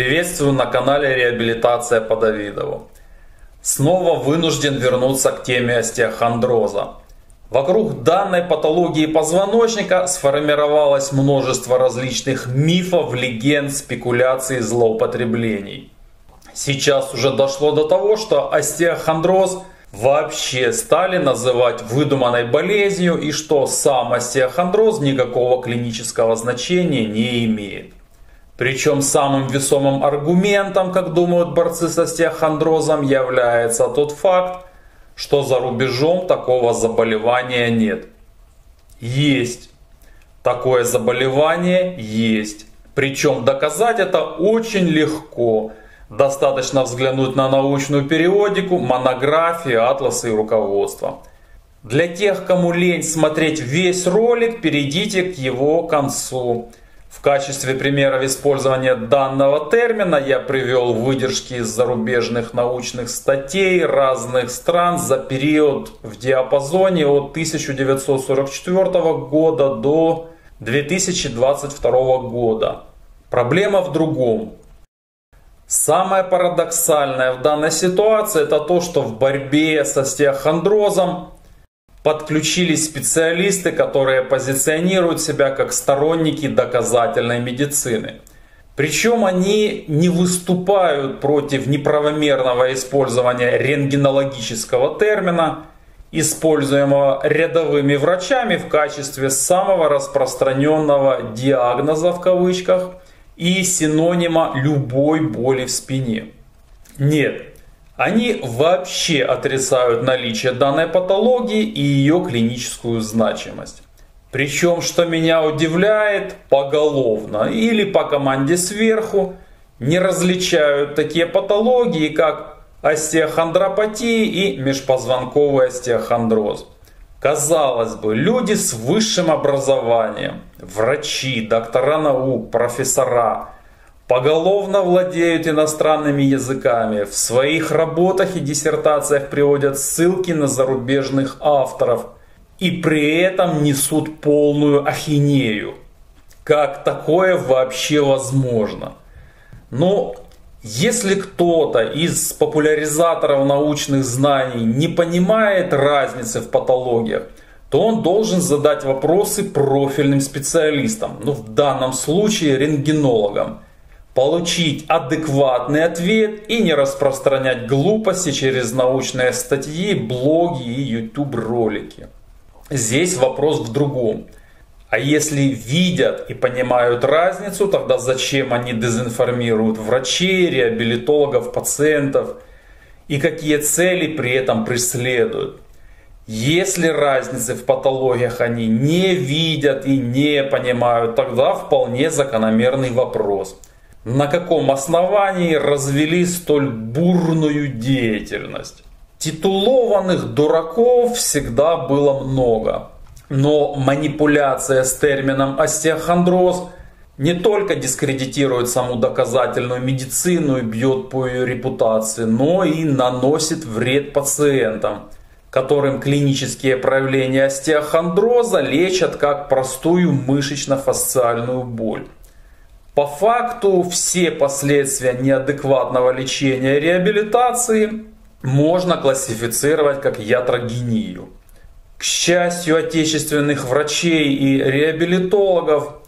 Приветствую на канале Реабилитация по Давидову. Снова вынужден вернуться к теме остеохондроза. Вокруг данной патологии позвоночника сформировалось множество различных мифов, легенд, спекуляций, злоупотреблений. Сейчас уже дошло до того, что остеохондроз вообще стали называть выдуманной болезнью и что сам остеохондроз никакого клинического значения не имеет. Причем самым весомым аргументом, как думают борцы с остеохондрозом, является тот факт, что за рубежом такого заболевания нет. Есть. Такое заболевание есть. Причем доказать это очень легко. Достаточно взглянуть на научную периодику, монографии, атласы и руководство. Для тех, кому лень смотреть весь ролик, перейдите к его концу. В качестве примеров использования данного термина я привел выдержки из зарубежных научных статей разных стран за период в диапазоне от 1944 года до 2022 года. Проблема в другом. Самое парадоксальное в данной ситуации это то, что в борьбе с остеохондрозом подключились специалисты, которые позиционируют себя как сторонники доказательной медицины. Причем они не выступают против неправомерного использования рентгенологического термина, используемого рядовыми врачами в качестве самого распространенного диагноза в кавычках и синонима любой боли в спине. Нет, они вообще отрицают наличие данной патологии и ее клиническую значимость. Причем, что меня удивляет, поголовно или по команде сверху не различают такие патологии, как остеохондропатия и межпозвонковый остеохондроз. Казалось бы, люди с высшим образованием, врачи, доктора наук, профессора – поголовно владеют иностранными языками, в своих работах и диссертациях приводят ссылки на зарубежных авторов и при этом несут полную ахинею. Как такое вообще возможно? Но если кто-то из популяризаторов научных знаний не понимает разницы в патологиях, то он должен задать вопросы профильным специалистам, ну в данном случае рентгенологам – получить адекватный ответ и не распространять глупости через научные статьи, блоги и YouTube ролики. Здесь вопрос в другом. А если видят и понимают разницу, тогда зачем они дезинформируют врачей, реабилитологов, пациентов и какие цели при этом преследуют? Если разницы в патологиях они не видят и не понимают, тогда вполне закономерный вопрос – на каком основании развели столь бурную деятельность. Титулованных дураков всегда было много. Но манипуляция с термином остеохондроз не только дискредитирует саму доказательную медицину и бьет по ее репутации, но и наносит вред пациентам, которым клинические проявления остеохондроза лечат как простую мышечно-фасциальную боль. По факту все последствия неадекватного лечения и реабилитации можно классифицировать как ятрогению. К счастью отечественных врачей и реабилитологов,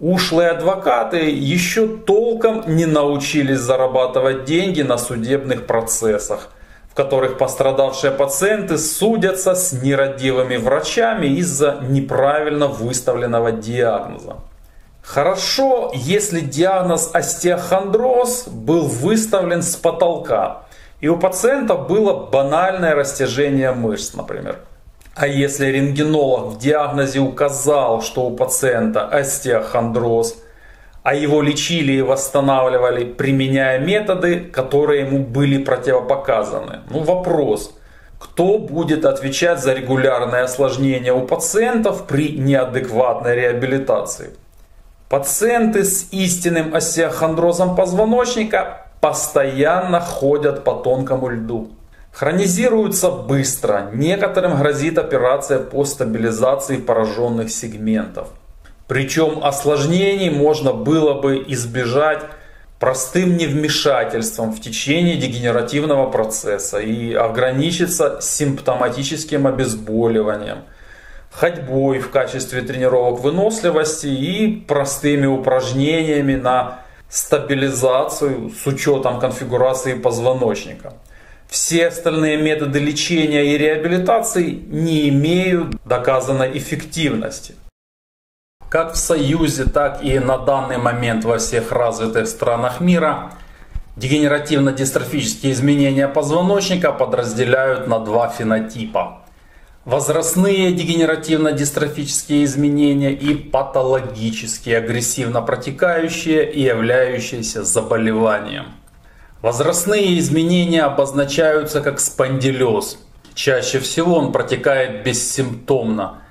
ушлые адвокаты еще толком не научились зарабатывать деньги на судебных процессах, в которых пострадавшие пациенты судятся с нерадивыми врачами из-за неправильно выставленного диагноза. Хорошо, если диагноз остеохондроз был выставлен с потолка, и у пациента было банальное растяжение мышц, например. А если рентгенолог в диагнозе указал, что у пациента остеохондроз, а его лечили и восстанавливали, применяя методы, которые ему были противопоказаны. Ну вопрос, кто будет отвечать за регулярные осложнения у пациентов при неадекватной реабилитации? Пациенты с истинным остеохондрозом позвоночника постоянно ходят по тонкому льду. Хронизируются быстро. Некоторым грозит операция по стабилизации пораженных сегментов. Причем осложнений можно было бы избежать, простым невмешательством в течение дегенеративного процесса и ограничиться симптоматическим обезболиванием, ходьбой в качестве тренировок выносливости и простыми упражнениями на стабилизацию с учетом конфигурации позвоночника. Все остальные методы лечения и реабилитации не имеют доказанной эффективности. Как в Союзе, так и на данный момент во всех развитых странах мира дегенеративно-дистрофические изменения позвоночника подразделяют на два фенотипа. Возрастные дегенеративно-дистрофические изменения и патологические, агрессивно протекающие и являющиеся заболеванием. Возрастные изменения обозначаются как спондилез. Чаще всего он протекает бессимптомно –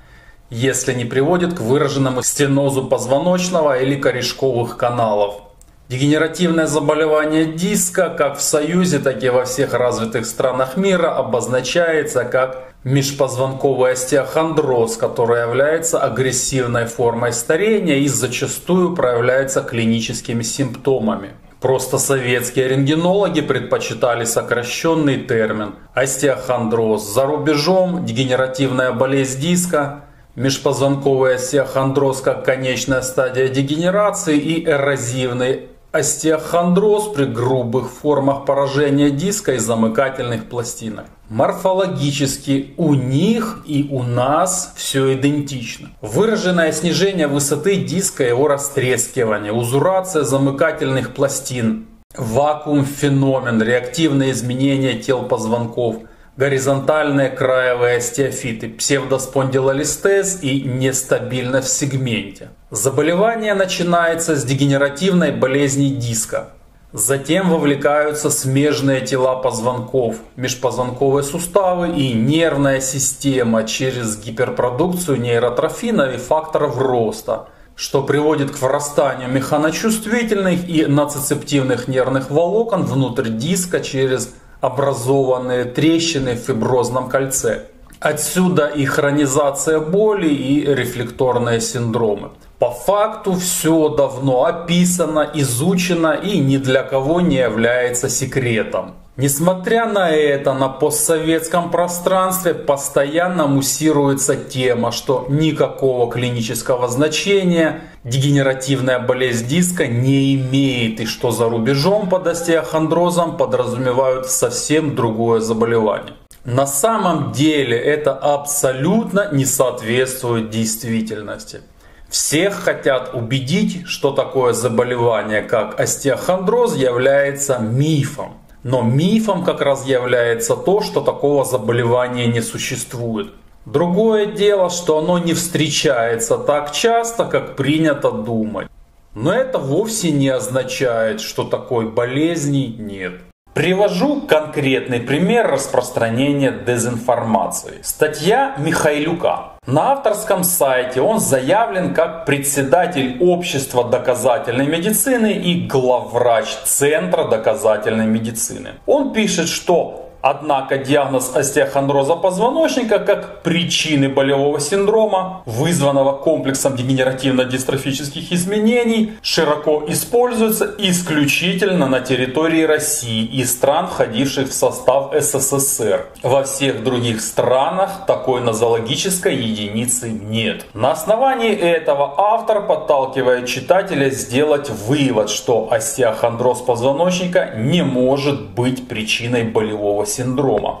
если не приводит к выраженному стенозу позвоночного или корешковых каналов. Дегенеративное заболевание диска как в Союзе, так и во всех развитых странах мира обозначается как межпозвонковый остеохондроз, который является агрессивной формой старения и зачастую проявляется клиническими симптомами. Просто советские рентгенологи предпочитали сокращенный термин остеохондроз. За рубежом дегенеративная болезнь диска межпозвонковый остеохондроз как конечная стадия дегенерации и эрозивный остеохондроз при грубых формах поражения диска и замыкательных пластинок. Морфологически у них и у нас все идентично. Выраженное снижение высоты диска и его растрескивание, узурация замыкательных пластин, вакуум феномен, реактивные изменения тел позвонков – горизонтальные краевые остеофиты, псевдоспондилолистез и нестабильность в сегменте. Заболевание начинается с дегенеративной болезни диска. Затем вовлекаются смежные тела позвонков, межпозвонковые суставы и нервная система через гиперпродукцию нейротрофинов и факторов роста, что приводит к врастанию механочувствительных и нацицептивных нервных волокон внутрь диска через образованные трещины в фиброзном кольце. Отсюда и хронизация боли и рефлекторные синдромы. По факту все давно описано, изучено и ни для кого не является секретом. Несмотря на это, на постсоветском пространстве постоянно муссируется тема, что никакого клинического значения дегенеративная болезнь диска не имеет и что за рубежом под остеохондрозом подразумевают совсем другое заболевание. На самом деле это абсолютно не соответствует действительности. Всех хотят убедить, что такое заболевание, как остеохондроз, является мифом. Но мифом как раз является то, что такого заболевания не существует. Другое дело, что оно не встречается так часто, как принято думать. Но это вовсе не означает, что такой болезни нет. Привожу конкретный пример распространения дезинформации. Статья Михайлюка. На авторском сайте он заявлен как председатель общества доказательной медицины и главврач Центра доказательной медицины. Он пишет, что Однако диагноз остеохондроза позвоночника как причины болевого синдрома, вызванного комплексом дегенеративно-дистрофических изменений, широко используется исключительно на территории России и стран, входивших в состав СССР. Во всех других странах такой нозологической единицы нет. На основании этого автор подталкивает читателя сделать вывод, что остеохондроз позвоночника не может быть причиной болевого синдрома.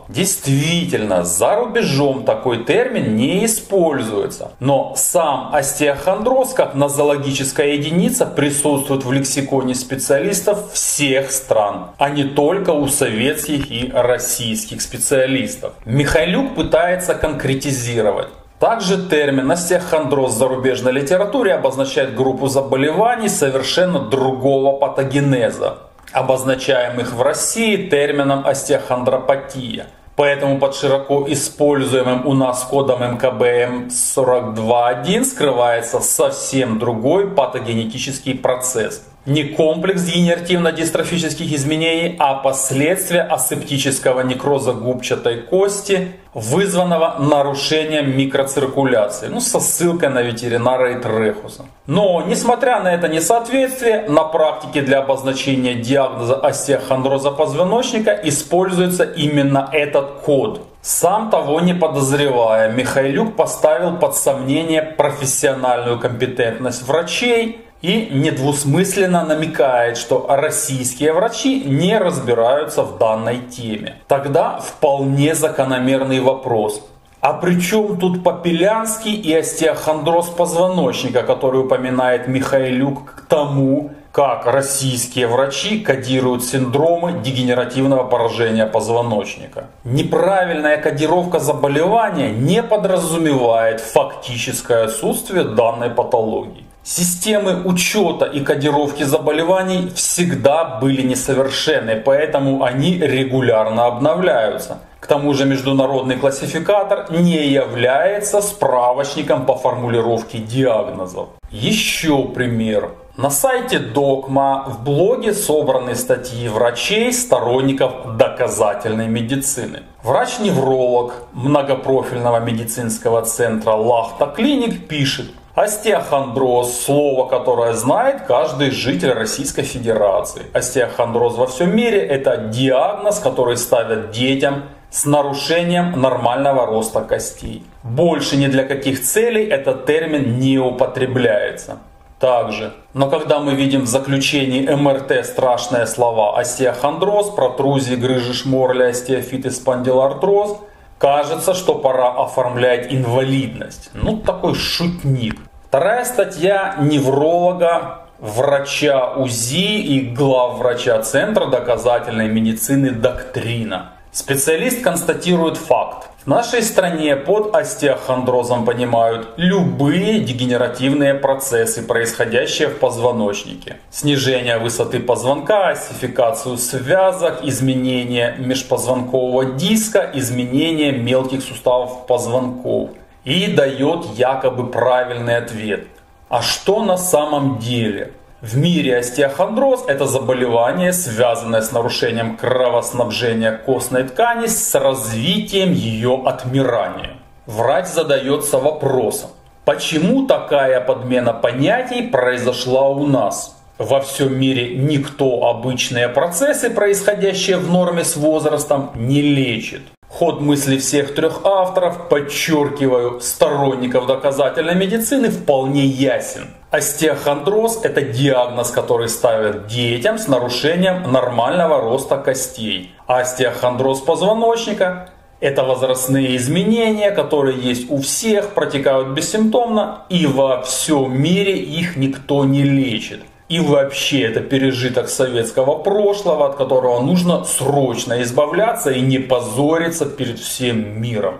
Действительно, за рубежом такой термин не используется. Но сам остеохондроз как нозологическая единица присутствует в лексиконе специалистов всех стран, а не только у советских и российских специалистов. Михайлюк пытается конкретизировать. Также термин остеохондроз в зарубежной литературе обозначает группу заболеваний совершенно другого патогенеза обозначаемых в России термином остеохондропатия. Поэтому под широко используемым у нас кодом МКБМ 42.1 скрывается совсем другой патогенетический процесс. Не комплекс дегенеративно-дистрофических изменений, а последствия асептического некроза губчатой кости, вызванного нарушением микроциркуляции, ну, со ссылкой на ветеринара и Трехуса. Но, несмотря на это несоответствие, на практике для обозначения диагноза остеохондроза позвоночника используется именно этот код. Сам того не подозревая, Михайлюк поставил под сомнение профессиональную компетентность врачей и недвусмысленно намекает, что российские врачи не разбираются в данной теме. Тогда вполне закономерный вопрос. А при чем тут Попелянский и остеохондроз позвоночника, который упоминает Михайлюк к тому, как российские врачи кодируют синдромы дегенеративного поражения позвоночника. Неправильная кодировка заболевания не подразумевает фактическое отсутствие данной патологии. Системы учета и кодировки заболеваний всегда были несовершенны, поэтому они регулярно обновляются. К тому же международный классификатор не является справочником по формулировке диагнозов. Еще пример. На сайте Докма в блоге собраны статьи врачей, сторонников доказательной медицины. Врач-невролог многопрофильного медицинского центра Лахта Клиник пишет, Остеохондроз – слово, которое знает каждый житель Российской Федерации. Остеохондроз во всем мире – это диагноз, который ставят детям с нарушением нормального роста костей. Больше ни для каких целей этот термин не употребляется. Также, но когда мы видим в заключении МРТ страшные слова остеохондроз, протрузии, грыжи шморли, остеофит и спондилартроз – Кажется, что пора оформлять инвалидность. Ну, такой шутник. Вторая статья невролога, врача УЗИ и главврача Центра доказательной медицины «Доктрина». Специалист констатирует факт. В нашей стране под остеохондрозом понимают любые дегенеративные процессы, происходящие в позвоночнике. Снижение высоты позвонка, осификацию связок, изменение межпозвонкового диска, изменение мелких суставов позвонков. И дает якобы правильный ответ. А что на самом деле? В мире остеохондроз – это заболевание, связанное с нарушением кровоснабжения костной ткани с развитием ее отмирания. Врач задается вопросом, почему такая подмена понятий произошла у нас? Во всем мире никто обычные процессы, происходящие в норме с возрастом, не лечит. Ход мысли всех трех авторов, подчеркиваю, сторонников доказательной медицины вполне ясен. Остеохондроз – это диагноз, который ставят детям с нарушением нормального роста костей. Остеохондроз позвоночника – это возрастные изменения, которые есть у всех, протекают бессимптомно и во всем мире их никто не лечит. И вообще это пережиток советского прошлого, от которого нужно срочно избавляться и не позориться перед всем миром.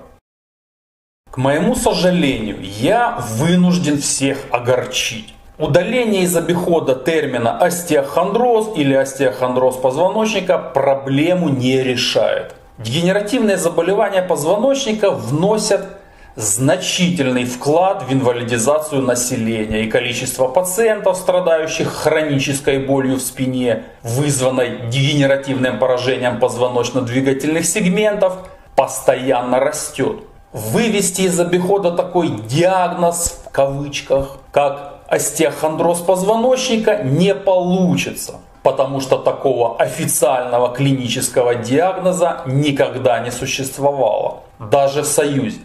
К моему сожалению, я вынужден всех огорчить. Удаление из обихода термина остеохондроз или остеохондроз позвоночника проблему не решает. Дегенеративные заболевания позвоночника вносят значительный вклад в инвалидизацию населения и количество пациентов, страдающих хронической болью в спине, вызванной дегенеративным поражением позвоночно-двигательных сегментов, постоянно растет. Вывести из обихода такой диагноз в кавычках, как остеохондроз позвоночника, не получится потому что такого официального клинического диагноза никогда не существовало, даже в Союзе.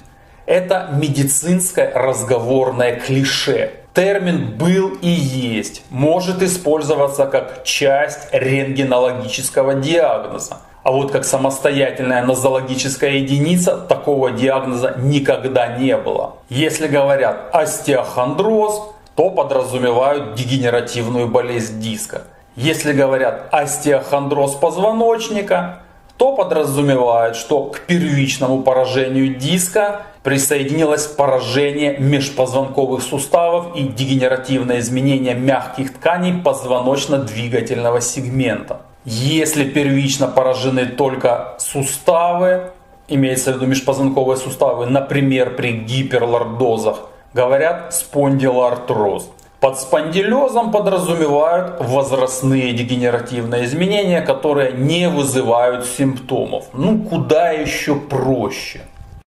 Это медицинское разговорное клише. Термин был и есть, может использоваться как часть рентгенологического диагноза. А вот как самостоятельная нозологическая единица такого диагноза никогда не было. Если говорят остеохондроз, то подразумевают дегенеративную болезнь диска. Если говорят остеохондроз позвоночника, то подразумевают, что к первичному поражению диска присоединилось поражение межпозвонковых суставов и дегенеративное изменение мягких тканей позвоночно-двигательного сегмента. Если первично поражены только суставы, имеется в виду межпозвонковые суставы, например, при гиперлордозах, говорят спондилоартроз. Под спондилезом подразумевают возрастные дегенеративные изменения, которые не вызывают симптомов. Ну куда еще проще.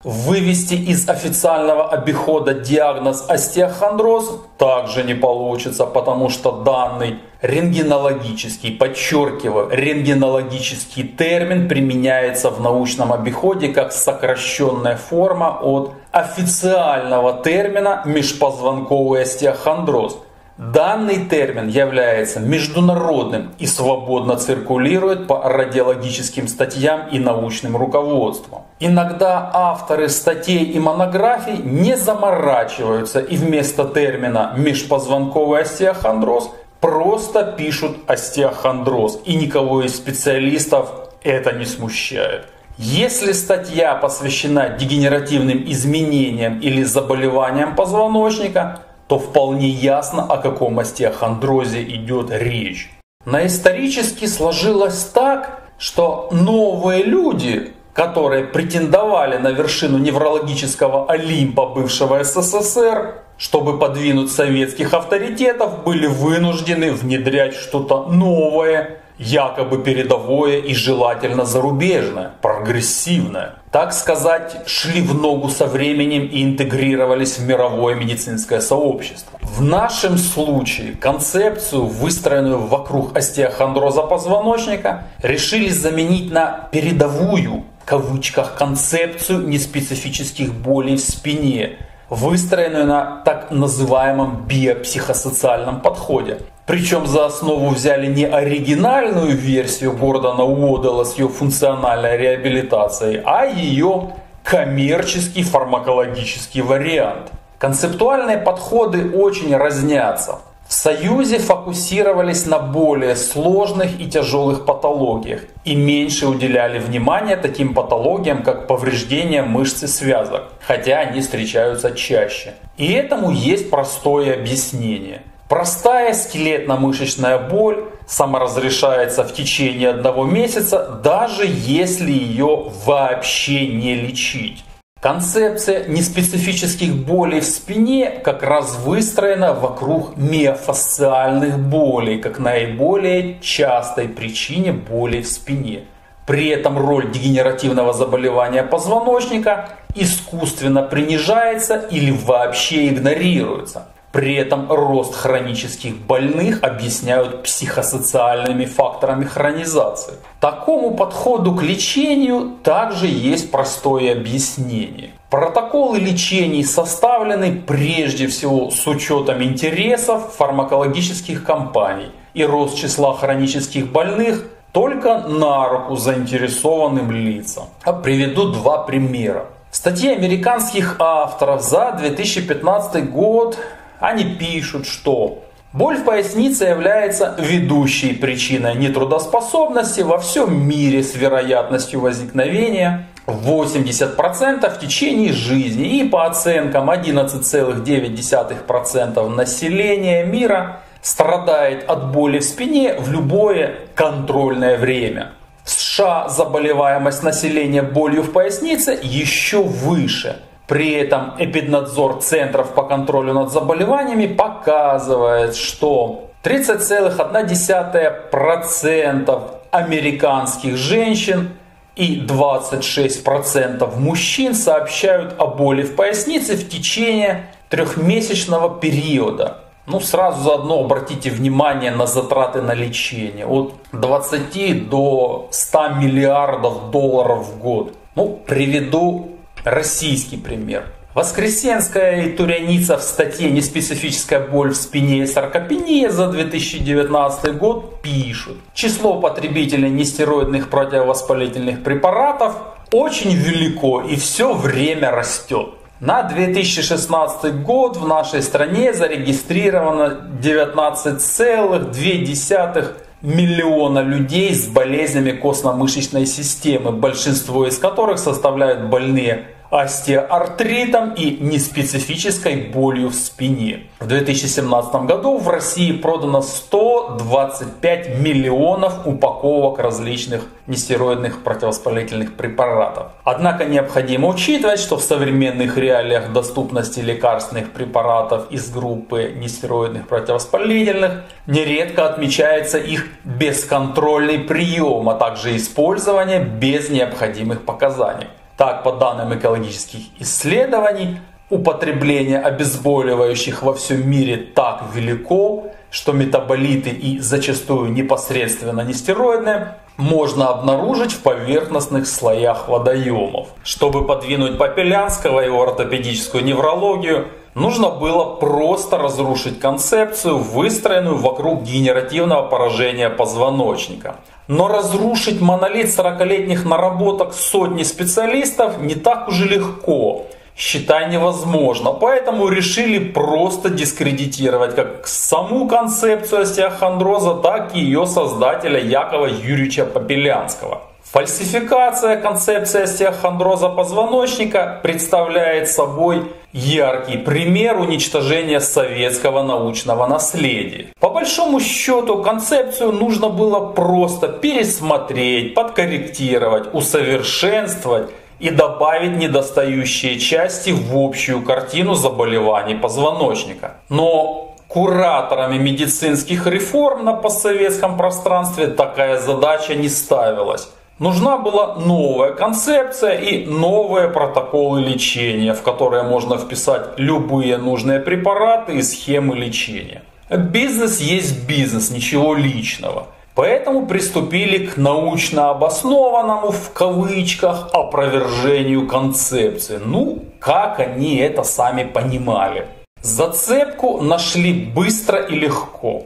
Вывести из официального обихода диагноз остеохондроз также не получится, потому что данный рентгенологический, подчеркиваю, рентгенологический термин применяется в научном обиходе как сокращенная форма от официального термина межпозвонковый остеохондроз. Данный термин является международным и свободно циркулирует по радиологическим статьям и научным руководствам. Иногда авторы статей и монографий не заморачиваются и вместо термина межпозвонковый остеохондроз просто пишут остеохондроз. И никого из специалистов это не смущает. Если статья посвящена дегенеративным изменениям или заболеваниям позвоночника, то вполне ясно, о каком остеохондрозе идет речь. На исторически сложилось так, что новые люди, которые претендовали на вершину неврологического Олимпа бывшего СССР, чтобы подвинуть советских авторитетов, были вынуждены внедрять что-то новое, якобы передовое и желательно зарубежное, прогрессивное. Так сказать, шли в ногу со временем и интегрировались в мировое медицинское сообщество. В нашем случае концепцию, выстроенную вокруг остеохондроза позвоночника, решили заменить на передовую, в кавычках, концепцию неспецифических болей в спине, выстроенную на так называемом биопсихосоциальном подходе. Причем за основу взяли не оригинальную версию Гордона Уоддела с ее функциональной реабилитацией, а ее коммерческий фармакологический вариант. Концептуальные подходы очень разнятся. В Союзе фокусировались на более сложных и тяжелых патологиях и меньше уделяли внимания таким патологиям, как повреждение мышц и связок, хотя они встречаются чаще. И этому есть простое объяснение – Простая скелетно-мышечная боль саморазрешается в течение одного месяца, даже если ее вообще не лечить. Концепция неспецифических болей в спине как раз выстроена вокруг миофасциальных болей, как наиболее частой причине болей в спине. При этом роль дегенеративного заболевания позвоночника искусственно принижается или вообще игнорируется. При этом рост хронических больных объясняют психосоциальными факторами хронизации. Такому подходу к лечению также есть простое объяснение. Протоколы лечений составлены прежде всего с учетом интересов фармакологических компаний и рост числа хронических больных только на руку заинтересованным лицам. А приведу два примера. В статье американских авторов за 2015 год они пишут, что боль в пояснице является ведущей причиной нетрудоспособности во всем мире с вероятностью возникновения 80% в течение жизни. И по оценкам 11,9% населения мира страдает от боли в спине в любое контрольное время. В США заболеваемость населения болью в пояснице еще выше – при этом эпиднадзор центров по контролю над заболеваниями показывает, что 30,1% американских женщин и 26% мужчин сообщают о боли в пояснице в течение трехмесячного периода. Ну, сразу заодно обратите внимание на затраты на лечение. От 20 до 100 миллиардов долларов в год. Ну, приведу Российский пример. Воскресенская и Туряница в статье «Неспецифическая боль в спине и саркопения» за 2019 год пишут. Число потребителей нестероидных противовоспалительных препаратов очень велико и все время растет. На 2016 год в нашей стране зарегистрировано 19,2 миллиона людей с болезнями костно-мышечной системы, большинство из которых составляют больные остеоартритом и неспецифической болью в спине. В 2017 году в России продано 125 миллионов упаковок различных нестероидных противовоспалительных препаратов. Однако необходимо учитывать, что в современных реалиях доступности лекарственных препаратов из группы нестероидных противовоспалительных нередко отмечается их бесконтрольный прием, а также использование без необходимых показаний. Так, по данным экологических исследований, употребление обезболивающих во всем мире так велико, что метаболиты и зачастую непосредственно нестероидные можно обнаружить в поверхностных слоях водоемов. Чтобы подвинуть Попелянского и ортопедическую неврологию, нужно было просто разрушить концепцию, выстроенную вокруг генеративного поражения позвоночника. Но разрушить монолит 40-летних наработок сотни специалистов не так уж и легко. Считай невозможно. Поэтому решили просто дискредитировать как саму концепцию остеохондроза, так и ее создателя Якова Юрьевича Попелянского. Фальсификация концепции остеохондроза позвоночника представляет собой яркий пример уничтожения советского научного наследия. По большому счету концепцию нужно было просто пересмотреть, подкорректировать, усовершенствовать и добавить недостающие части в общую картину заболеваний позвоночника. Но кураторами медицинских реформ на постсоветском пространстве такая задача не ставилась. Нужна была новая концепция и новые протоколы лечения, в которые можно вписать любые нужные препараты и схемы лечения. Бизнес есть бизнес, ничего личного. Поэтому приступили к научно обоснованному в кавычках опровержению концепции. Ну, как они это сами понимали. Зацепку нашли быстро и легко.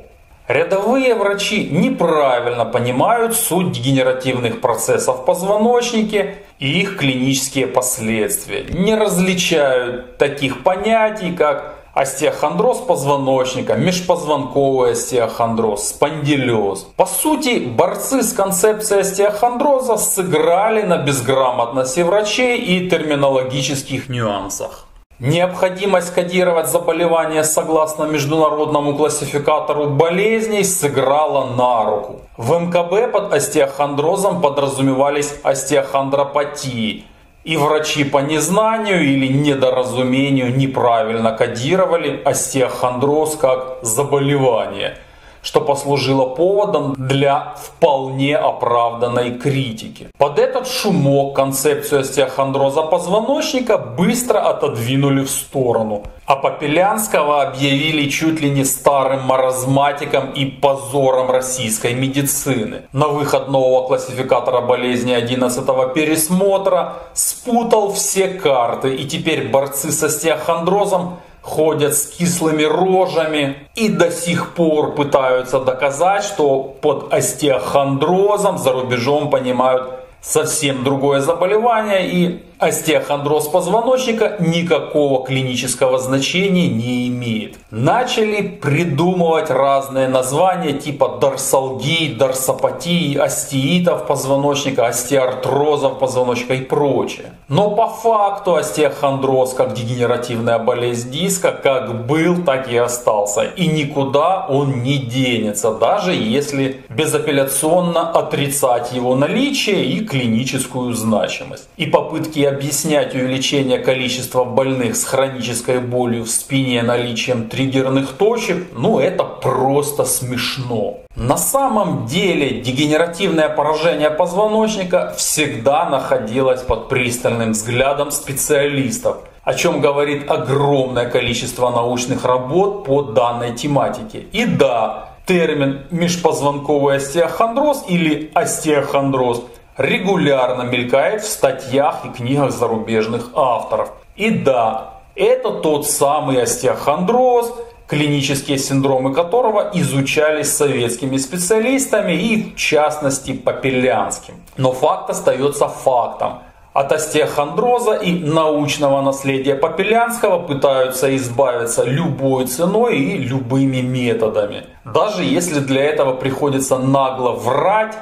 Рядовые врачи неправильно понимают суть дегенеративных процессов в позвоночнике и их клинические последствия. Не различают таких понятий, как остеохондроз позвоночника, межпозвонковый остеохондроз, спондилез. По сути, борцы с концепцией остеохондроза сыграли на безграмотности врачей и терминологических нюансах. Необходимость кодировать заболевания согласно международному классификатору болезней сыграла на руку. В МКБ под остеохондрозом подразумевались остеохондропатии. И врачи по незнанию или недоразумению неправильно кодировали остеохондроз как заболевание – что послужило поводом для вполне оправданной критики. Под этот шумок концепцию остеохондроза позвоночника быстро отодвинули в сторону, а Попелянского объявили чуть ли не старым маразматиком и позором российской медицины. На выход нового классификатора болезни 11 пересмотра спутал все карты и теперь борцы с остеохондрозом ходят с кислыми рожами и до сих пор пытаются доказать, что под остеохондрозом за рубежом понимают совсем другое заболевание и остеохондроз позвоночника никакого клинического значения не имеет. Начали придумывать разные названия типа дорсалгии, дорсопатии, остеитов позвоночника, остеоартрозов позвоночника и прочее. Но по факту остеохондроз как дегенеративная болезнь диска как был, так и остался. И никуда он не денется, даже если безапелляционно отрицать его наличие и клиническую значимость. И попытки объяснять увеличение количества больных с хронической болью в спине наличием триггерных точек, ну это просто смешно. На самом деле дегенеративное поражение позвоночника всегда находилось под пристальным взглядом специалистов, о чем говорит огромное количество научных работ по данной тематике. И да, термин межпозвонковый остеохондроз или остеохондроз – регулярно мелькает в статьях и книгах зарубежных авторов. И да, это тот самый остеохондроз, клинические синдромы которого изучались советскими специалистами и в частности Попелянским. Но факт остается фактом. От остеохондроза и научного наследия Попелянского пытаются избавиться любой ценой и любыми методами. Даже если для этого приходится нагло врать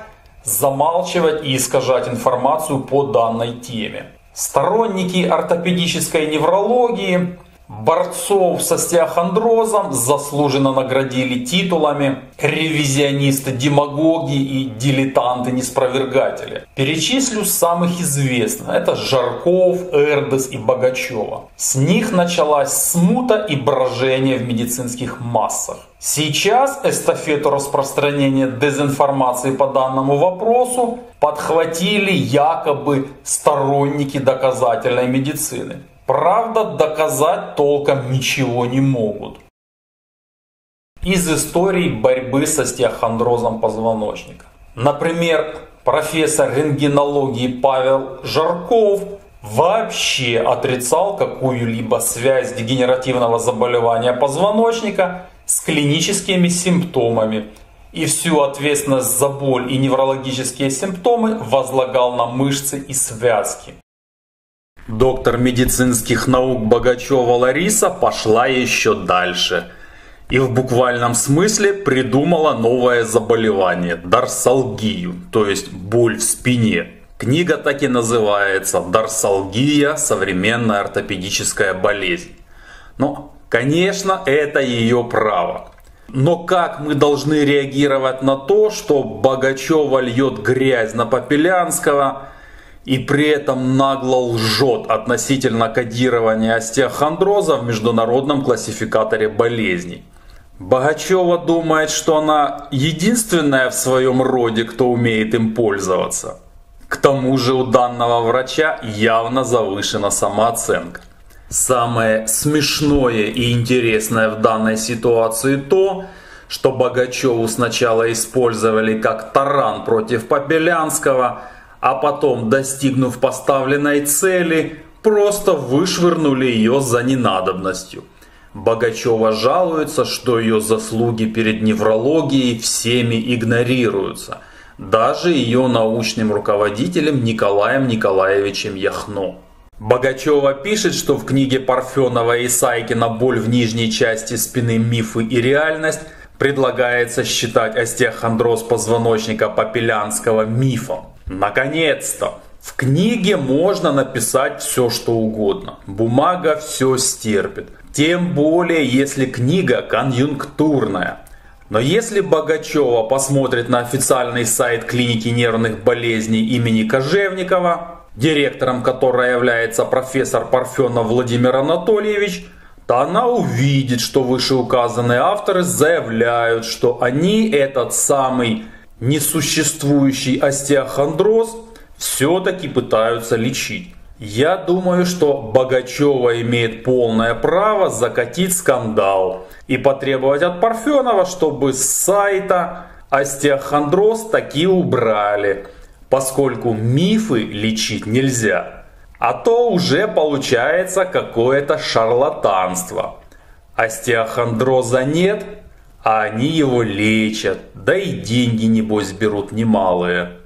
замалчивать и искажать информацию по данной теме. Сторонники ортопедической неврологии Борцов с остеохондрозом заслуженно наградили титулами ревизионисты, демагоги и дилетанты-неспровергатели. Перечислю самых известных. Это Жарков, Эрдес и Богачева. С них началась смута и брожение в медицинских массах. Сейчас эстафету распространения дезинформации по данному вопросу подхватили якобы сторонники доказательной медицины. Правда, доказать толком ничего не могут. Из истории борьбы с остеохондрозом позвоночника. Например, профессор рентгенологии Павел Жарков вообще отрицал какую-либо связь дегенеративного заболевания позвоночника с клиническими симптомами и всю ответственность за боль и неврологические симптомы возлагал на мышцы и связки. Доктор медицинских наук Богачева Лариса пошла еще дальше и в буквальном смысле придумала новое заболевание – дарсалгию, то есть боль в спине. Книга так и называется «Дарсалгия. Современная ортопедическая болезнь». Но, конечно, это ее право. Но как мы должны реагировать на то, что Богачева льет грязь на Попелянского – и при этом нагло лжет относительно кодирования остеохондроза в международном классификаторе болезней. Богачева думает, что она единственная в своем роде, кто умеет им пользоваться. К тому же у данного врача явно завышена самооценка. Самое смешное и интересное в данной ситуации то, что Богачеву сначала использовали как таран против Побелянского – а потом, достигнув поставленной цели, просто вышвырнули ее за ненадобностью. Богачева жалуется, что ее заслуги перед неврологией всеми игнорируются, даже ее научным руководителем Николаем Николаевичем Яхно. Богачева пишет, что в книге Парфенова и Сайкина «Боль в нижней части спины. Мифы и реальность» предлагается считать остеохондроз позвоночника Попелянского мифом. Наконец-то! В книге можно написать все, что угодно. Бумага все стерпит. Тем более, если книга конъюнктурная. Но если Богачева посмотрит на официальный сайт клиники нервных болезней имени Кожевникова, директором которой является профессор Парфенов Владимир Анатольевич, то она увидит, что вышеуказанные авторы заявляют, что они этот самый несуществующий остеохондроз все-таки пытаются лечить. Я думаю, что Богачева имеет полное право закатить скандал и потребовать от Парфенова, чтобы с сайта остеохондроз таки убрали, поскольку мифы лечить нельзя. А то уже получается какое-то шарлатанство. Остеохондроза нет, а они его лечат, да и деньги небось берут немалые.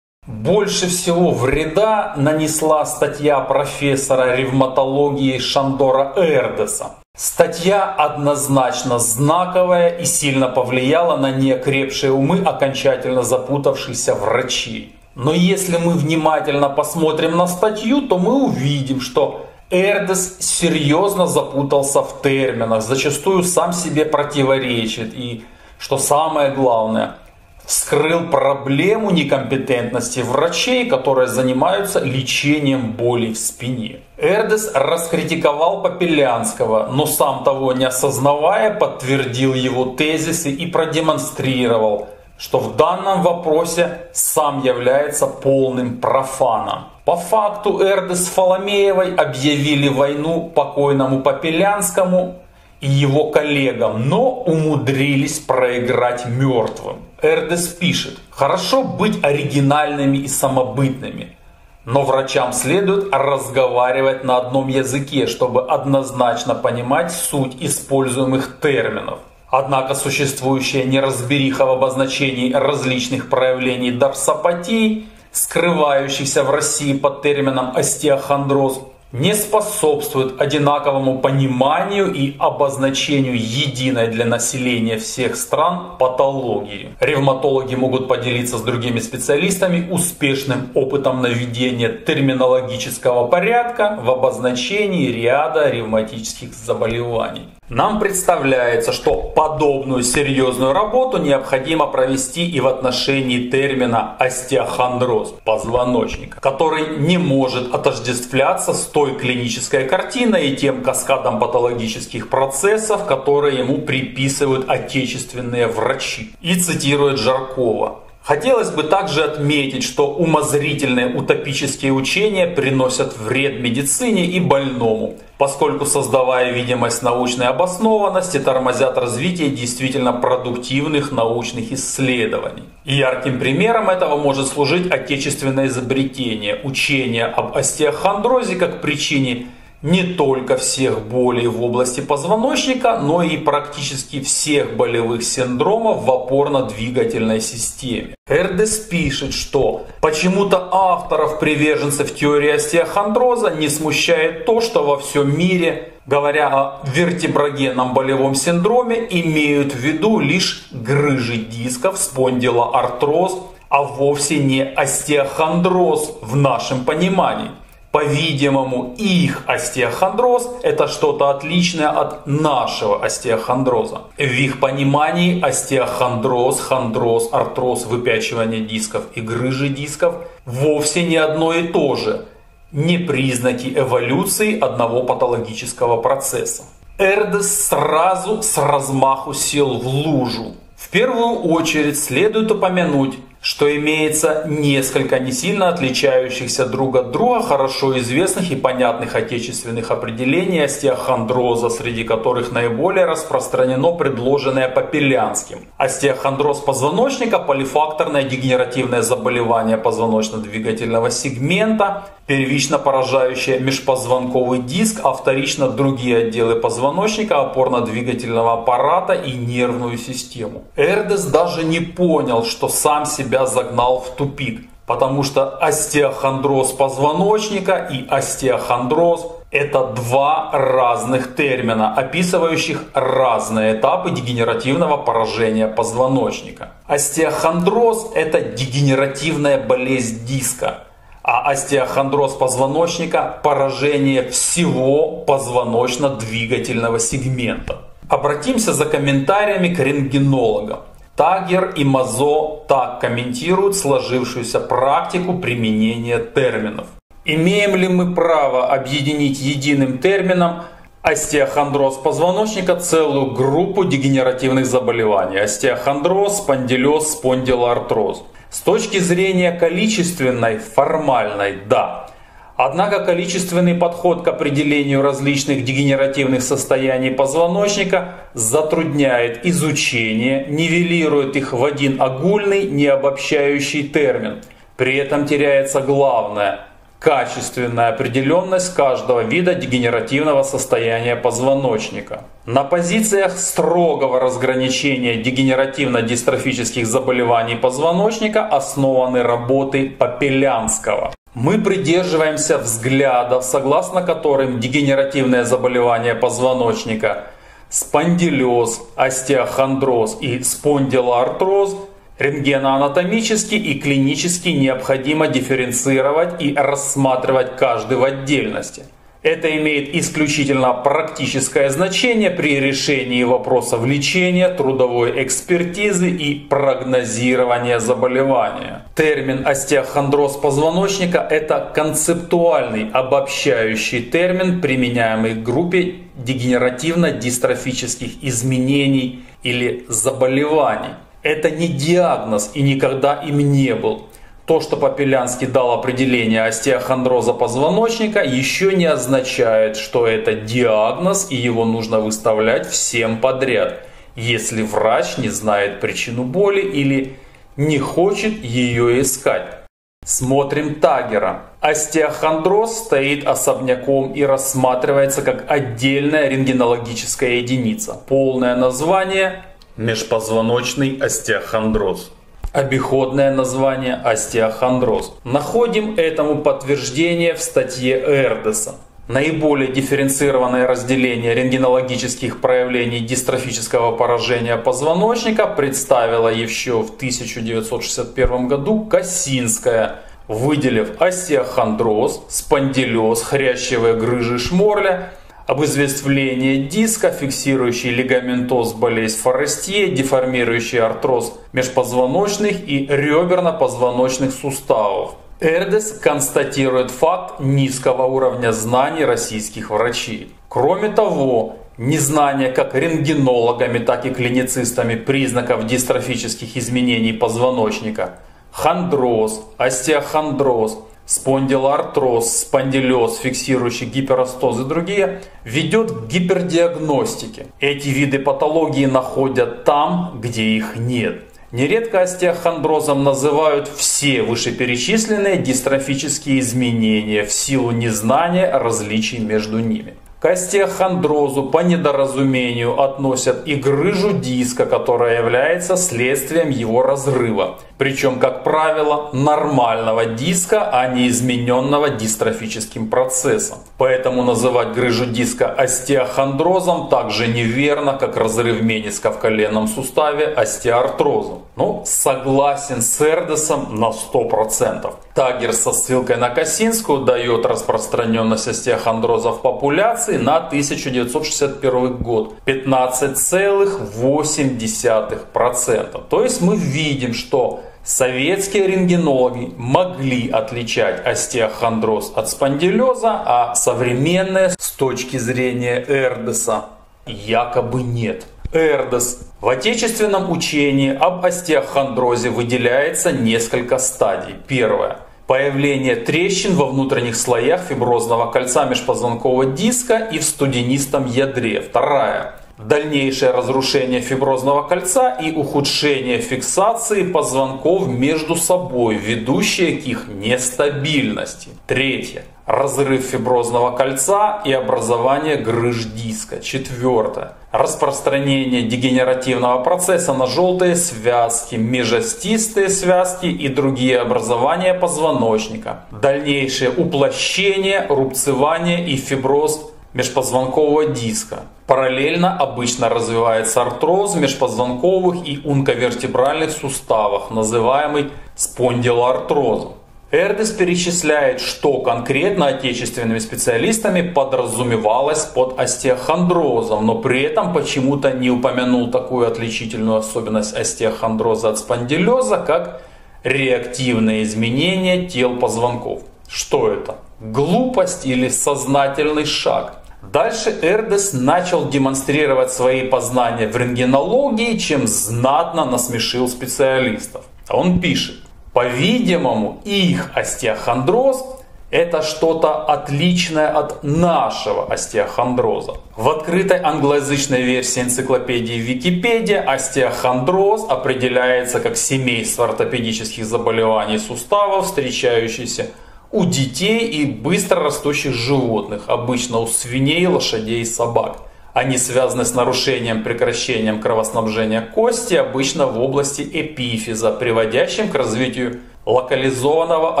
Больше всего вреда нанесла статья профессора ревматологии Шандора Эрдеса. Статья однозначно знаковая и сильно повлияла на неокрепшие умы окончательно запутавшихся врачей. Но если мы внимательно посмотрим на статью, то мы увидим, что Эрдес серьезно запутался в терминах, зачастую сам себе противоречит и, что самое главное, вскрыл проблему некомпетентности врачей, которые занимаются лечением боли в спине. Эрдес раскритиковал Попелянского, но сам того не осознавая, подтвердил его тезисы и продемонстрировал, что в данном вопросе сам является полным профаном. По факту Эрды с Фоломеевой объявили войну покойному Попелянскому и его коллегам, но умудрились проиграть мертвым. Эрдес пишет, хорошо быть оригинальными и самобытными, но врачам следует разговаривать на одном языке, чтобы однозначно понимать суть используемых терминов. Однако существующая неразбериха в обозначении различных проявлений дарсопатии скрывающихся в России под термином остеохондроз, не способствует одинаковому пониманию и обозначению единой для населения всех стран патологии. Ревматологи могут поделиться с другими специалистами успешным опытом наведения терминологического порядка в обозначении ряда ревматических заболеваний. Нам представляется, что подобную серьезную работу необходимо провести и в отношении термина остеохондроз позвоночника, который не может отождествляться с той клинической картиной и тем каскадом патологических процессов, которые ему приписывают отечественные врачи. И цитирует Жаркова. Хотелось бы также отметить, что умозрительные утопические учения приносят вред медицине и больному, поскольку создавая видимость научной обоснованности, тормозят развитие действительно продуктивных научных исследований. И ярким примером этого может служить отечественное изобретение, учение об остеохондрозе как причине не только всех болей в области позвоночника, но и практически всех болевых синдромов в опорно-двигательной системе. Эрдес пишет, что почему-то авторов приверженцев теории остеохондроза не смущает то, что во всем мире говоря о вертеброгенном болевом синдроме, имеют в виду лишь грыжи дисков, спондилоартроз, а вовсе не остеохондроз в нашем понимании. По-видимому, их остеохондроз – это что-то отличное от нашего остеохондроза. В их понимании остеохондроз, хондроз, артроз, выпячивание дисков и грыжи дисков вовсе не одно и то же. Не признаки эволюции одного патологического процесса. Эрдес сразу с размаху сел в лужу. В первую очередь следует упомянуть что имеется несколько не сильно отличающихся друг от друга хорошо известных и понятных отечественных определений остеохондроза, среди которых наиболее распространено предложенное Попелянским. Остеохондроз позвоночника – полифакторное дегенеративное заболевание позвоночно-двигательного сегмента, первично поражающее межпозвонковый диск, а вторично другие отделы позвоночника, опорно-двигательного аппарата и нервную систему. Эрдес даже не понял, что сам себя загнал в тупик, потому что остеохондроз позвоночника и остеохондроз это два разных термина, описывающих разные этапы дегенеративного поражения позвоночника. Остеохондроз – это дегенеративная болезнь диска а остеохондроз позвоночника – поражение всего позвоночно-двигательного сегмента. Обратимся за комментариями к рентгенологам. Тагер и Мазо так комментируют сложившуюся практику применения терминов. Имеем ли мы право объединить единым термином остеохондроз позвоночника целую группу дегенеративных заболеваний? Остеохондроз, спондилез, спондилоартроз. С точки зрения количественной, формальной, да. Однако количественный подход к определению различных дегенеративных состояний позвоночника затрудняет изучение, нивелирует их в один огульный, необобщающий термин. При этом теряется главное – качественная определенность каждого вида дегенеративного состояния позвоночника. На позициях строгого разграничения дегенеративно-дистрофических заболеваний позвоночника основаны работы Попелянского. Мы придерживаемся взглядов, согласно которым дегенеративное заболевание позвоночника, спондилез, остеохондроз и спондилоартроз Рентгеноанатомически и клинически необходимо дифференцировать и рассматривать каждый в отдельности. Это имеет исключительно практическое значение при решении вопросов лечения, трудовой экспертизы и прогнозирования заболевания. Термин остеохондроз позвоночника – это концептуальный обобщающий термин, применяемый к группе дегенеративно-дистрофических изменений или заболеваний. Это не диагноз и никогда им не был. То, что Попелянский дал определение остеохондроза позвоночника, еще не означает, что это диагноз и его нужно выставлять всем подряд, если врач не знает причину боли или не хочет ее искать. Смотрим Тагера. Остеохондроз стоит особняком и рассматривается как отдельная рентгенологическая единица. Полное название Межпозвоночный остеохондроз. Обиходное название остеохондроз. Находим этому подтверждение в статье Эрдеса. Наиболее дифференцированное разделение рентгенологических проявлений дистрофического поражения позвоночника представила еще в 1961 году Косинская, выделив остеохондроз, спондилез, хрящевые грыжи шморля, обызвествление диска, фиксирующий лигаментоз болезнь Форестье, деформирующий артроз межпозвоночных и реберно-позвоночных суставов. Эрдес констатирует факт низкого уровня знаний российских врачей. Кроме того, незнание как рентгенологами, так и клиницистами признаков дистрофических изменений позвоночника, хондроз, остеохондроз, спондилоартроз, спондилез, фиксирующий гиперостоз и другие, ведет к гипердиагностике. Эти виды патологии находят там, где их нет. Нередко остеохондрозом называют все вышеперечисленные дистрофические изменения в силу незнания различий между ними. К остеохондрозу по недоразумению относят и грыжу диска, которая является следствием его разрыва. Причем, как правило, нормального диска, а не измененного дистрофическим процессом. Поэтому называть грыжу диска остеохондрозом также неверно, как разрыв мениска в коленном суставе остеоартрозом. Ну, согласен с Эрдесом на 100%. Тагер со ссылкой на Косинскую дает распространенность остеохондроза в популяции на 1961 год 15,8%. То есть мы видим, что Советские рентгенологи могли отличать остеохондроз от спондилеза, а современные с точки зрения Эрдеса якобы нет. Эрдес. В отечественном учении об остеохондрозе выделяется несколько стадий. Первое. Появление трещин во внутренних слоях фиброзного кольца межпозвонкового диска и в студенистом ядре. Вторая дальнейшее разрушение фиброзного кольца и ухудшение фиксации позвонков между собой, ведущее к их нестабильности. Третье. Разрыв фиброзного кольца и образование грыж диска. Четвертое. Распространение дегенеративного процесса на желтые связки, межостистые связки и другие образования позвоночника. Дальнейшее уплощение, рубцевание и фиброз межпозвонкового диска. Параллельно обычно развивается артроз межпозвонковых и унковертебральных суставах, называемый спондилоартрозом. Эрдес перечисляет, что конкретно отечественными специалистами подразумевалось под остеохондрозом, но при этом почему-то не упомянул такую отличительную особенность остеохондроза от спондилеза, как реактивные изменения тел позвонков. Что это? Глупость или сознательный шаг? Дальше Эрдес начал демонстрировать свои познания в рентгенологии, чем знатно насмешил специалистов. Он пишет, по-видимому, их остеохондроз это что-то отличное от нашего остеохондроза. В открытой англоязычной версии энциклопедии Википедия остеохондроз определяется как семейство ортопедических заболеваний суставов, встречающиеся у детей и быстро растущих животных, обычно у свиней, лошадей и собак. Они связаны с нарушением прекращением кровоснабжения кости, обычно в области эпифиза, приводящим к развитию локализованного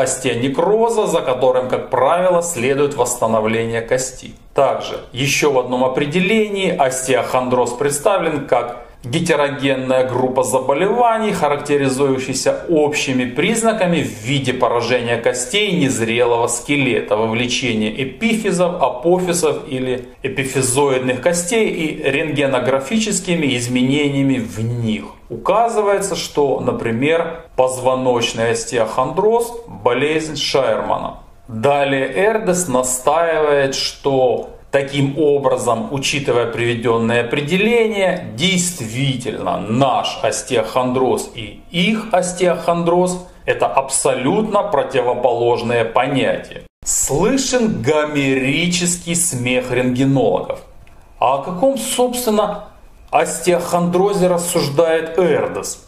остеонекроза, за которым, как правило, следует восстановление кости. Также еще в одном определении остеохондроз представлен как гетерогенная группа заболеваний, характеризующихся общими признаками в виде поражения костей незрелого скелета, вовлечения эпифизов, апофизов или эпифизоидных костей и рентгенографическими изменениями в них. Указывается, что, например, позвоночный остеохондроз – болезнь Шайермана. Далее Эрдес настаивает, что Таким образом, учитывая приведенное определение, действительно наш остеохондроз и их остеохондроз – это абсолютно противоположные понятия. Слышен гомерический смех рентгенологов. А о каком, собственно, остеохондрозе рассуждает Эрдес?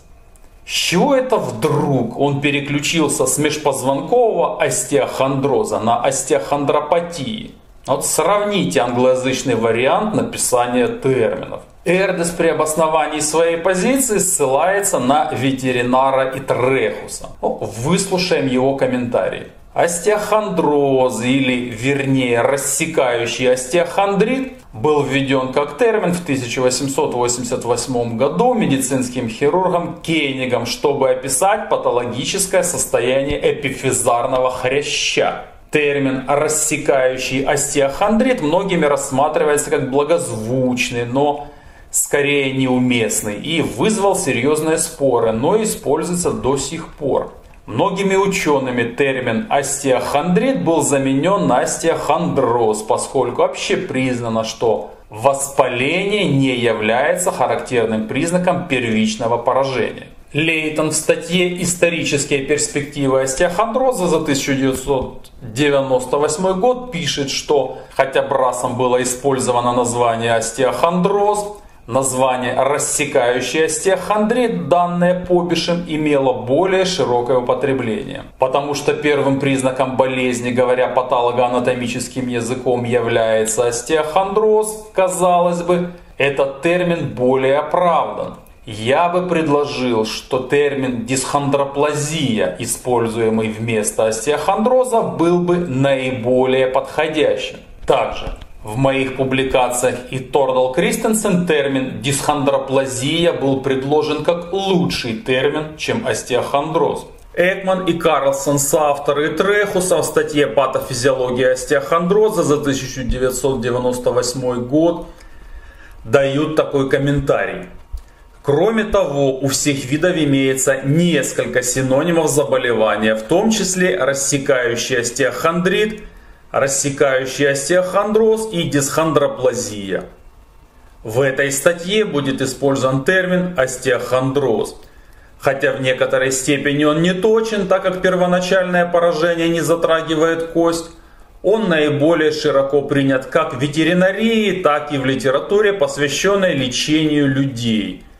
С чего это вдруг он переключился с межпозвонкового остеохондроза на остеохондропатии? Вот сравните англоязычный вариант написания терминов. Эрдес при обосновании своей позиции ссылается на ветеринара и Трехуса. Ну, выслушаем его комментарий. Остеохондроз или, вернее, рассекающий остеохондрит был введен как термин в 1888 году медицинским хирургом Кейнигом, чтобы описать патологическое состояние эпифизарного хряща. Термин «рассекающий остеохондрит» многими рассматривается как благозвучный, но скорее неуместный и вызвал серьезные споры, но используется до сих пор. Многими учеными термин остеохондрит был заменен на остеохондроз, поскольку вообще признано, что воспаление не является характерным признаком первичного поражения. Лейтон в статье «Исторические перспективы остеохондроза» за 1998 год пишет, что хотя брасом было использовано название остеохондроз, Название «рассекающий остеохондрит», данное Побишем, имело более широкое употребление, потому что первым признаком болезни, говоря патологоанатомическим языком, является остеохондроз, казалось бы, этот термин более оправдан. Я бы предложил, что термин дисхондроплазия, используемый вместо остеохондроза, был бы наиболее подходящим. Также в моих публикациях и Тордал Кристенсен термин дисхондроплазия был предложен как лучший термин, чем остеохондроз. Экман и Карлсон, соавторы Трехуса в статье «Патофизиология остеохондроза» за 1998 год дают такой комментарий. Кроме того, у всех видов имеется несколько синонимов заболевания, в том числе рассекающий остеохондрит – рассекающий остеохондроз и дисхондроплазия. В этой статье будет использован термин остеохондроз, хотя в некоторой степени он не точен, так как первоначальное поражение не затрагивает кость, он наиболее широко принят как в ветеринарии, так и в литературе, посвященной лечению людей –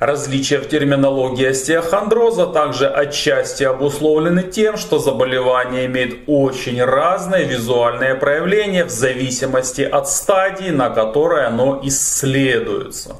Различия в терминологии остеохондроза также отчасти обусловлены тем, что заболевание имеет очень разные визуальные проявления в зависимости от стадии, на которой оно исследуется.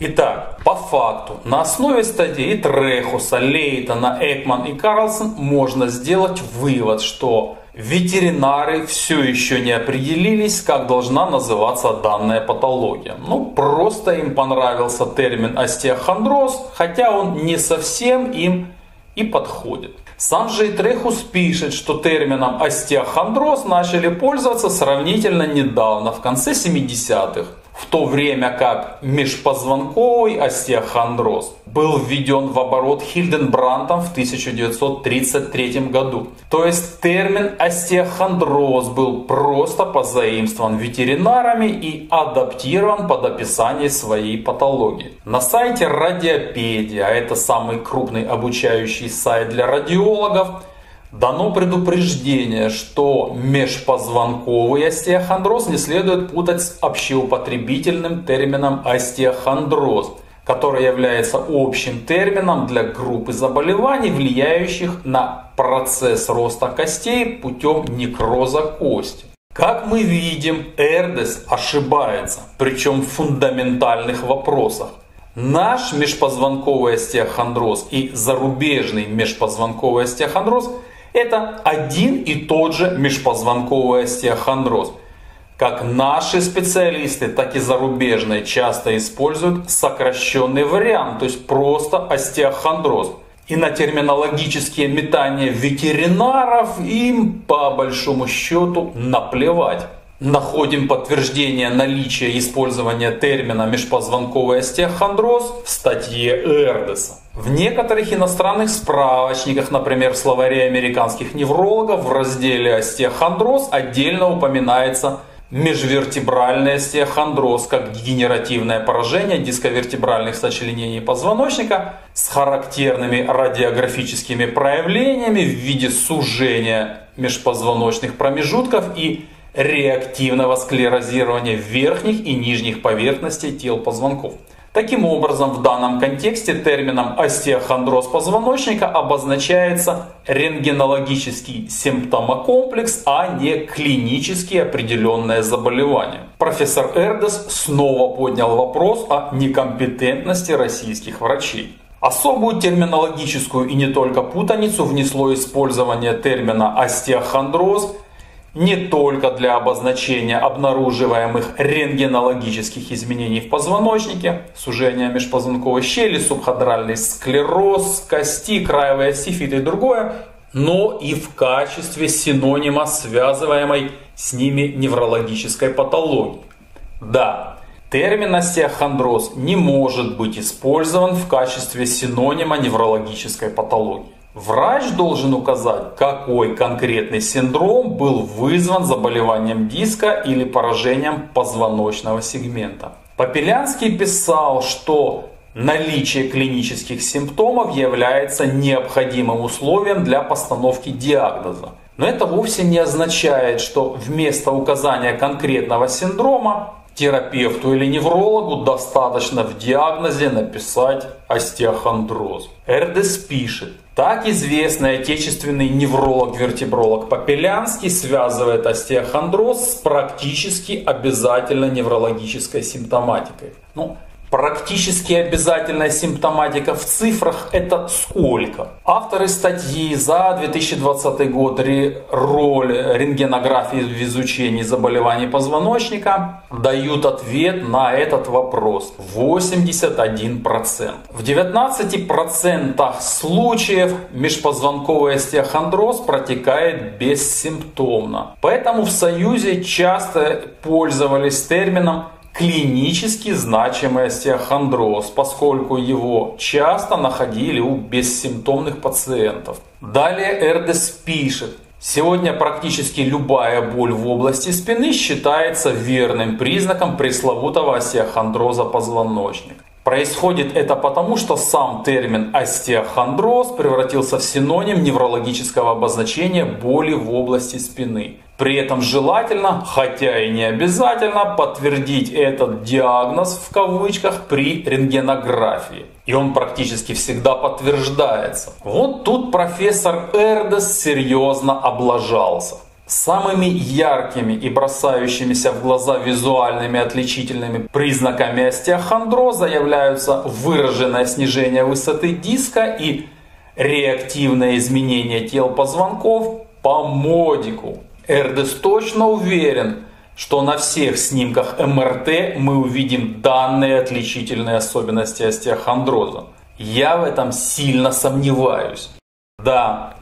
Итак, по факту, на основе статей Трехуса, Лейтона, Экман и Карлсон можно сделать вывод, что Ветеринары все еще не определились, как должна называться данная патология. Ну, просто им понравился термин остеохондроз, хотя он не совсем им и подходит. Сам же Трехус пишет, что термином остеохондроз начали пользоваться сравнительно недавно, в конце 70-х в то время как межпозвонковый остеохондроз был введен в оборот Хильденбрантом в 1933 году. То есть термин остеохондроз был просто позаимствован ветеринарами и адаптирован под описание своей патологии. На сайте Радиопедия, а это самый крупный обучающий сайт для радиологов, Дано предупреждение, что межпозвонковый остеохондроз не следует путать с общеупотребительным термином остеохондроз, который является общим термином для группы заболеваний, влияющих на процесс роста костей путем некроза кости. Как мы видим, Эрдес ошибается, причем в фундаментальных вопросах. Наш межпозвонковый остеохондроз и зарубежный межпозвонковый остеохондроз – это один и тот же межпозвонковый остеохондроз. Как наши специалисты, так и зарубежные часто используют сокращенный вариант, то есть просто остеохондроз. И на терминологические метания ветеринаров им по большому счету наплевать находим подтверждение наличия использования термина межпозвонковый остеохондроз в статье Эрдеса. В некоторых иностранных справочниках, например, в словаре американских неврологов, в разделе остеохондроз отдельно упоминается межвертебральный остеохондроз как дегенеративное поражение дисковертебральных сочленений позвоночника с характерными радиографическими проявлениями в виде сужения межпозвоночных промежутков и реактивного склерозирования верхних и нижних поверхностей тел позвонков. Таким образом, в данном контексте термином остеохондроз позвоночника обозначается рентгенологический симптомокомплекс, а не клинически определенное заболевание. Профессор Эрдес снова поднял вопрос о некомпетентности российских врачей. Особую терминологическую и не только путаницу внесло использование термина остеохондроз не только для обозначения обнаруживаемых рентгенологических изменений в позвоночнике, сужение межпозвонковой щели, субхондральный склероз, кости, краевая сифит и другое, но и в качестве синонима связываемой с ними неврологической патологии. Да, термин остеохондроз не может быть использован в качестве синонима неврологической патологии. Врач должен указать, какой конкретный синдром был вызван заболеванием диска или поражением позвоночного сегмента. Попелянский писал, что наличие клинических симптомов является необходимым условием для постановки диагноза. Но это вовсе не означает, что вместо указания конкретного синдрома терапевту или неврологу достаточно в диагнозе написать остеохондроз. Эрдес пишет, так известный отечественный невролог-вертебролог Попелянский связывает остеохондроз с практически обязательно неврологической симптоматикой. Ну, Практически обязательная симптоматика в цифрах это сколько? Авторы статьи за 2020 год роль рентгенографии в изучении заболеваний позвоночника дают ответ на этот вопрос. 81%. В 19% случаев межпозвонковый остеохондроз протекает бессимптомно. Поэтому в Союзе часто пользовались термином клинически значимый остеохондроз, поскольку его часто находили у бессимптомных пациентов. Далее Эрдес пишет, Сегодня практически любая боль в области спины считается верным признаком пресловутого остеохондроза позвоночника. Происходит это потому, что сам термин остеохондроз превратился в синоним неврологического обозначения боли в области спины. При этом желательно, хотя и не обязательно, подтвердить этот диагноз в кавычках при рентгенографии. И он практически всегда подтверждается. Вот тут профессор Эрдес серьезно облажался. Самыми яркими и бросающимися в глаза визуальными отличительными признаками остеохондроза являются выраженное снижение высоты диска и реактивное изменение тел позвонков по модику. Эрдес точно уверен, что на всех снимках МРТ мы увидим данные отличительные особенности остеохондроза. Я в этом сильно сомневаюсь. Да,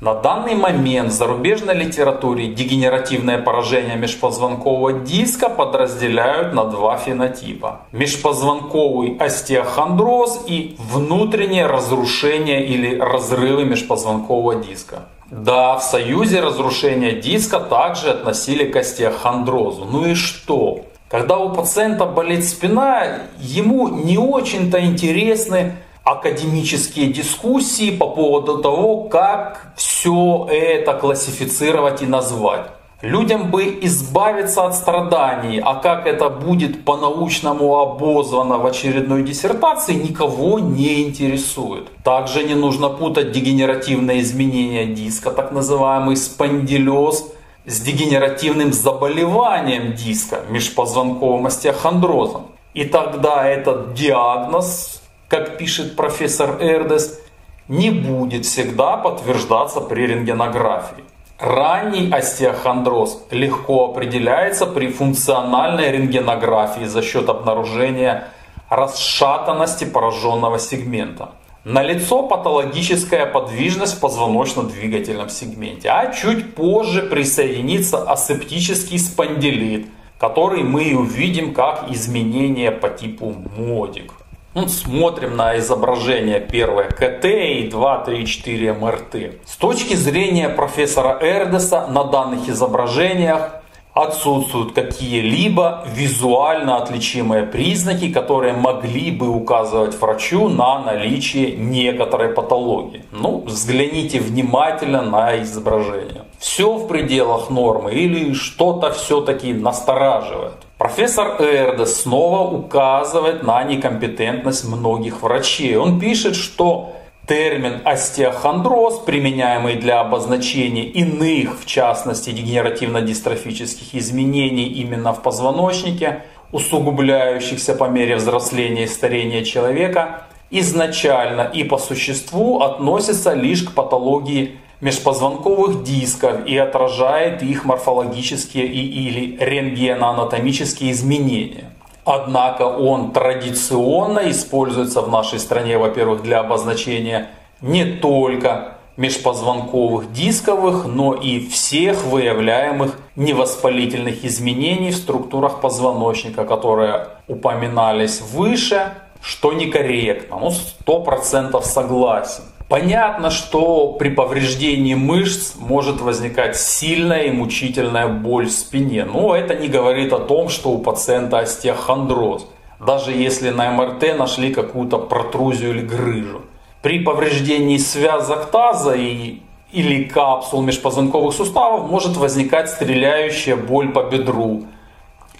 на данный момент в зарубежной литературе дегенеративное поражение межпозвонкового диска подразделяют на два фенотипа. Межпозвонковый остеохондроз и внутреннее разрушение или разрывы межпозвонкового диска. Да, в Союзе разрушение диска также относили к остеохондрозу. Ну и что? Когда у пациента болит спина, ему не очень-то интересны академические дискуссии по поводу того, как все это классифицировать и назвать. Людям бы избавиться от страданий, а как это будет по-научному обозвано в очередной диссертации, никого не интересует. Также не нужно путать дегенеративное изменение диска, так называемый спондилез, с дегенеративным заболеванием диска, межпозвонковым остеохондрозом. И тогда этот диагноз, как пишет профессор Эрдес, не будет всегда подтверждаться при рентгенографии. Ранний остеохондроз легко определяется при функциональной рентгенографии за счет обнаружения расшатанности пораженного сегмента. Налицо патологическая подвижность в позвоночно-двигательном сегменте, а чуть позже присоединится асептический спондилит, который мы увидим как изменение по типу модик. Ну, смотрим на изображение первое КТ и 2, 3, 4 МРТ. С точки зрения профессора Эрдеса на данных изображениях отсутствуют какие-либо визуально отличимые признаки, которые могли бы указывать врачу на наличие некоторой патологии. Ну, взгляните внимательно на изображение. Все в пределах нормы или что-то все-таки настораживает. Профессор Эрдес снова указывает на некомпетентность многих врачей. Он пишет, что термин остеохондроз, применяемый для обозначения иных, в частности дегенеративно-дистрофических изменений именно в позвоночнике, усугубляющихся по мере взросления и старения человека, изначально и по существу относится лишь к патологии межпозвонковых дисков и отражает их морфологические и или рентгеноанатомические изменения. Однако он традиционно используется в нашей стране, во-первых, для обозначения не только межпозвонковых дисковых, но и всех выявляемых невоспалительных изменений в структурах позвоночника, которые упоминались выше, что некорректно. Ну, 100% согласен. Понятно, что при повреждении мышц может возникать сильная и мучительная боль в спине. Но это не говорит о том, что у пациента остеохондроз. Даже если на МРТ нашли какую-то протрузию или грыжу. При повреждении связок таза и, или капсул межпозвонковых суставов может возникать стреляющая боль по бедру.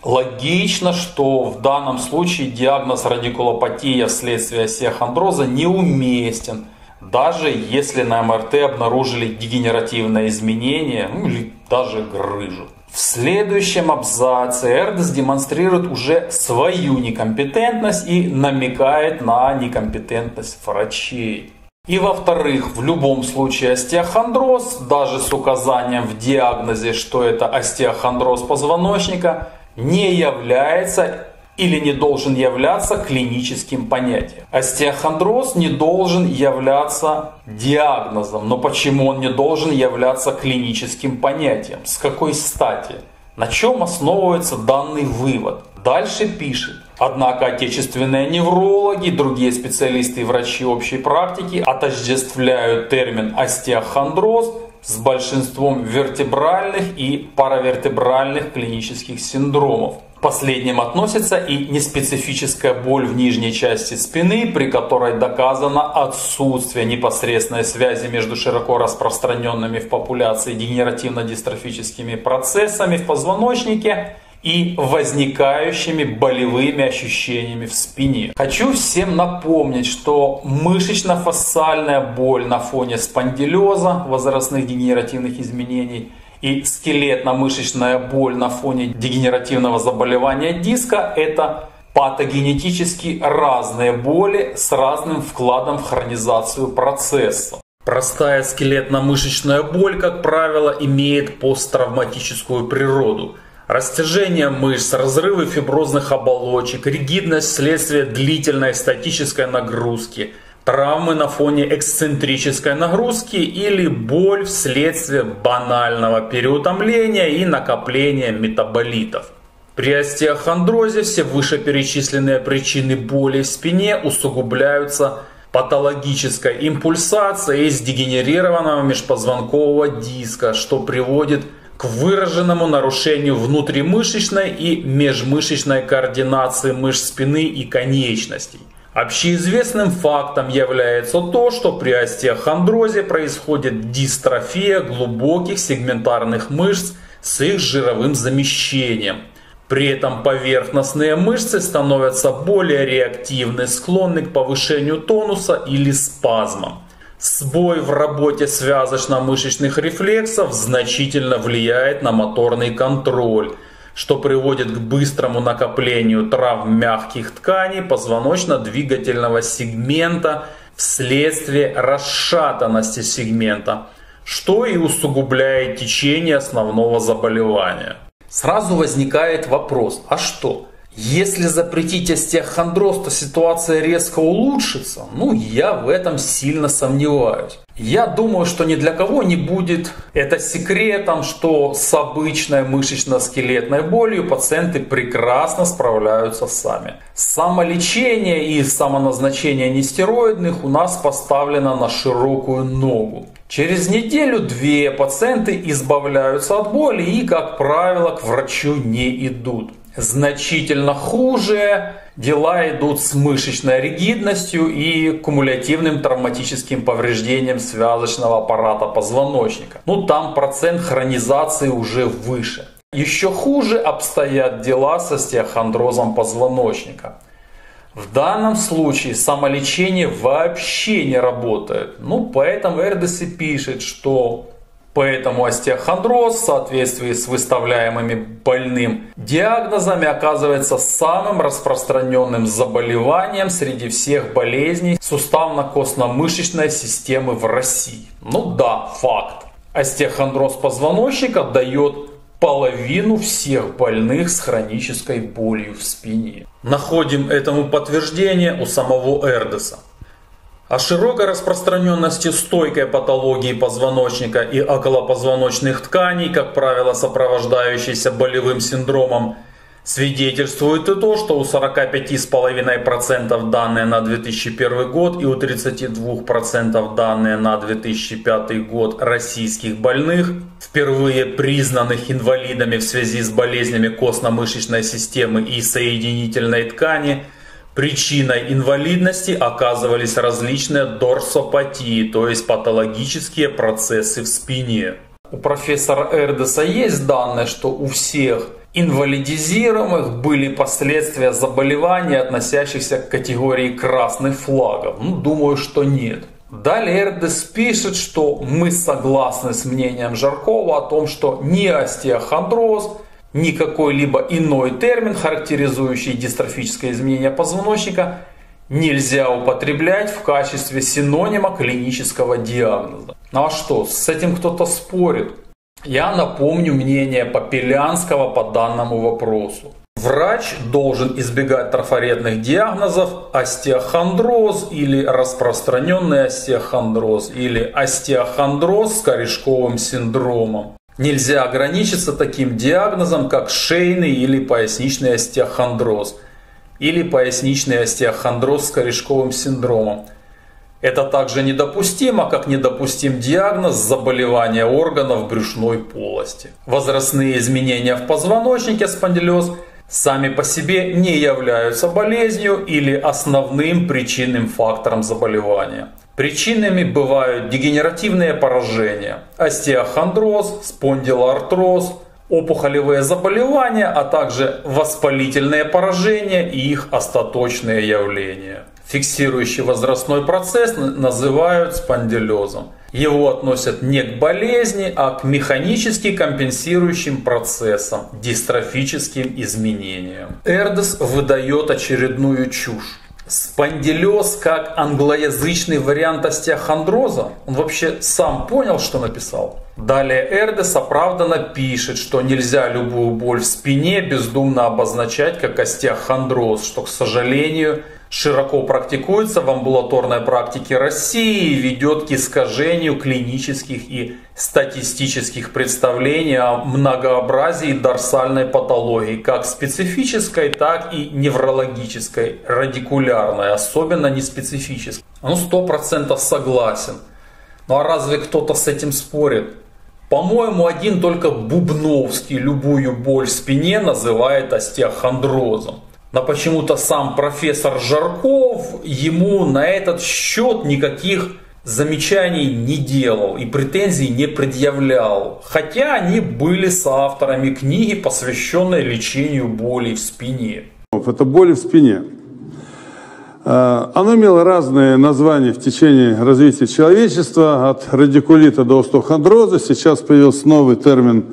Логично, что в данном случае диагноз радикулопатия вследствие остеохондроза неуместен – даже если на МРТ обнаружили дегенеративное изменение ну, или даже грыжу. В следующем абзаце Эрдес демонстрирует уже свою некомпетентность и намекает на некомпетентность врачей. И во-вторых, в любом случае остеохондроз, даже с указанием в диагнозе, что это остеохондроз позвоночника, не является или не должен являться клиническим понятием. Остеохондроз не должен являться диагнозом. Но почему он не должен являться клиническим понятием? С какой стати? На чем основывается данный вывод? Дальше пишет. Однако отечественные неврологи, другие специалисты и врачи общей практики отождествляют термин остеохондроз с большинством вертебральных и паравертебральных клинических синдромов. Последним относится и неспецифическая боль в нижней части спины, при которой доказано отсутствие непосредственной связи между широко распространенными в популяции дегенеративно-дистрофическими процессами в позвоночнике и возникающими болевыми ощущениями в спине. Хочу всем напомнить, что мышечно-фасциальная боль на фоне спондилеза, возрастных дегенеративных изменений и скелетно-мышечная боль на фоне дегенеративного заболевания диска – это патогенетически разные боли с разным вкладом в хронизацию процесса. Простая скелетно-мышечная боль, как правило, имеет посттравматическую природу – Растяжение мышц, разрывы фиброзных оболочек, ригидность вследствие длительной статической нагрузки, травмы на фоне эксцентрической нагрузки или боль вследствие банального переутомления и накопления метаболитов. При остеохондрозе все вышеперечисленные причины боли в спине усугубляются патологической импульсацией из дегенерированного межпозвонкового диска, что приводит к выраженному нарушению внутримышечной и межмышечной координации мышц спины и конечностей. Общеизвестным фактом является то, что при остеохондрозе происходит дистрофия глубоких сегментарных мышц с их жировым замещением. При этом поверхностные мышцы становятся более реактивны, склонны к повышению тонуса или спазмам. Сбой в работе связочно-мышечных рефлексов значительно влияет на моторный контроль, что приводит к быстрому накоплению травм мягких тканей позвоночно-двигательного сегмента вследствие расшатанности сегмента, что и усугубляет течение основного заболевания. Сразу возникает вопрос, а что? Если запретить остеохондроз, то ситуация резко улучшится. Ну, я в этом сильно сомневаюсь. Я думаю, что ни для кого не будет это секретом, что с обычной мышечно-скелетной болью пациенты прекрасно справляются сами. Самолечение и самоназначение нестероидных у нас поставлено на широкую ногу. Через неделю-две пациенты избавляются от боли и, как правило, к врачу не идут значительно хуже. Дела идут с мышечной ригидностью и кумулятивным травматическим повреждением связочного аппарата позвоночника. Ну там процент хронизации уже выше. Еще хуже обстоят дела с остеохондрозом позвоночника. В данном случае самолечение вообще не работает. Ну, поэтому Эрдес и пишет, что Поэтому остеохондроз в соответствии с выставляемыми больным диагнозами оказывается самым распространенным заболеванием среди всех болезней суставно-костно-мышечной системы в России. Ну да, факт. Остеохондроз позвоночника дает половину всех больных с хронической болью в спине. Находим этому подтверждение у самого Эрдеса. О широкой распространенности стойкой патологии позвоночника и околопозвоночных тканей, как правило сопровождающейся болевым синдромом, свидетельствует и то, что у 45,5% данные на 2001 год и у 32% данные на 2005 год российских больных, впервые признанных инвалидами в связи с болезнями костно-мышечной системы и соединительной ткани – Причиной инвалидности оказывались различные дорсопатии, то есть патологические процессы в спине. У профессора Эрдеса есть данные, что у всех инвалидизируемых были последствия заболеваний, относящихся к категории красных флагов. Ну, думаю, что нет. Далее Эрдес пишет, что мы согласны с мнением Жаркова о том, что ни остеохондроз, ни какой-либо иной термин, характеризующий дистрофическое изменение позвоночника, нельзя употреблять в качестве синонима клинического диагноза. Ну а что, с этим кто-то спорит? Я напомню мнение Попелянского по данному вопросу. Врач должен избегать трафаретных диагнозов остеохондроз или распространенный остеохондроз или остеохондроз с корешковым синдромом. Нельзя ограничиться таким диагнозом, как шейный или поясничный остеохондроз или поясничный остеохондроз с корешковым синдромом. Это также недопустимо, как недопустим диагноз заболевания органов брюшной полости. Возрастные изменения в позвоночнике спондилез сами по себе не являются болезнью или основным причинным фактором заболевания. Причинами бывают дегенеративные поражения, остеохондроз, спондилоартроз, опухолевые заболевания, а также воспалительные поражения и их остаточные явления. Фиксирующий возрастной процесс называют спондилезом. Его относят не к болезни, а к механически компенсирующим процессам, дистрофическим изменениям. Эрдес выдает очередную чушь. Спондилез как англоязычный вариант остеохондроза? Он вообще сам понял, что написал? Далее Эрдес оправданно пишет, что нельзя любую боль в спине бездумно обозначать как остеохондроз, что, к сожалению, широко практикуется в амбулаторной практике России и ведет к искажению клинических и статистических представлений о многообразии дорсальной патологии, как специфической, так и неврологической, радикулярной, особенно неспецифической. Ну, сто процентов согласен. Ну а разве кто-то с этим спорит? По-моему, один только Бубновский любую боль в спине называет остеохондрозом. Но почему-то сам профессор Жарков ему на этот счет никаких замечаний не делал и претензий не предъявлял. Хотя они были соавторами книги, посвященной лечению боли в спине. Это боли в спине. А, оно имело разные названия в течение развития человечества, от радикулита до остеохондроза. Сейчас появился новый термин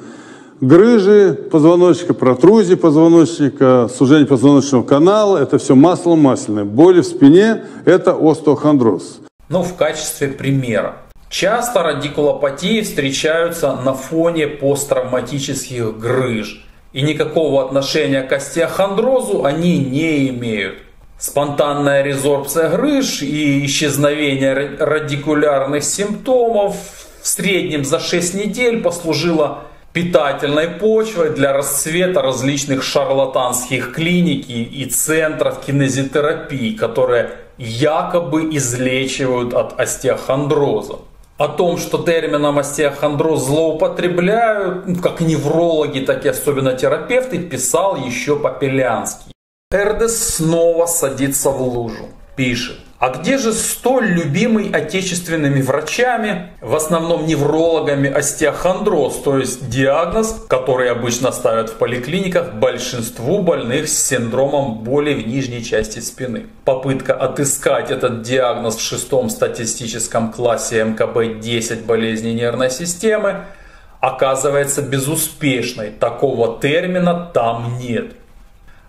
грыжи позвоночника, протрузии позвоночника, сужение позвоночного канала, это все масло масляное. Боли в спине – это остеохондроз. Ну, в качестве примера. Часто радикулопатии встречаются на фоне посттравматических грыж. И никакого отношения к остеохондрозу они не имеют. Спонтанная резорбция грыж и исчезновение радикулярных симптомов в среднем за 6 недель послужило питательной почвой для расцвета различных шарлатанских клиник и центров кинезитерапии, которые якобы излечивают от остеохондроза. О том, что термином остеохондроз злоупотребляют, как неврологи, так и особенно терапевты, писал еще Попелянский. Эрдес снова садится в лужу. Пишет. А где же столь любимый отечественными врачами, в основном неврологами, остеохондроз, то есть диагноз, который обычно ставят в поликлиниках большинству больных с синдромом боли в нижней части спины. Попытка отыскать этот диагноз в шестом статистическом классе МКБ-10 болезней нервной системы оказывается безуспешной. Такого термина там нет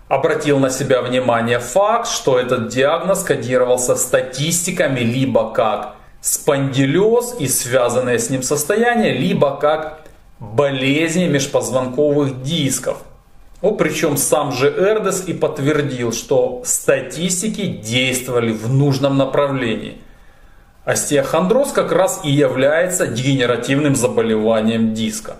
обратил на себя внимание факт, что этот диагноз кодировался статистиками либо как спондилез и связанные с ним состояния, либо как болезни межпозвонковых дисков. Ну, причем сам же Эрдес и подтвердил, что статистики действовали в нужном направлении. Остеохондроз как раз и является дегенеративным заболеванием диска.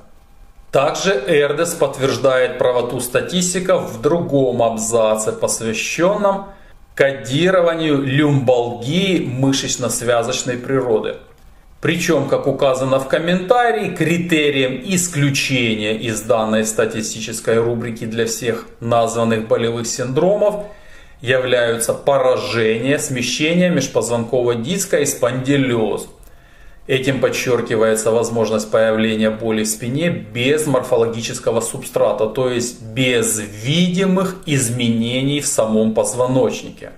Также Эрдес подтверждает правоту статистиков в другом абзаце, посвященном кодированию люмбалгии мышечно-связочной природы. Причем, как указано в комментарии, критерием исключения из данной статистической рубрики для всех названных болевых синдромов являются поражение, смещение межпозвонкового диска и спондилез – Этим подчеркивается возможность появления боли в спине без морфологического субстрата, то есть без видимых изменений в самом позвоночнике.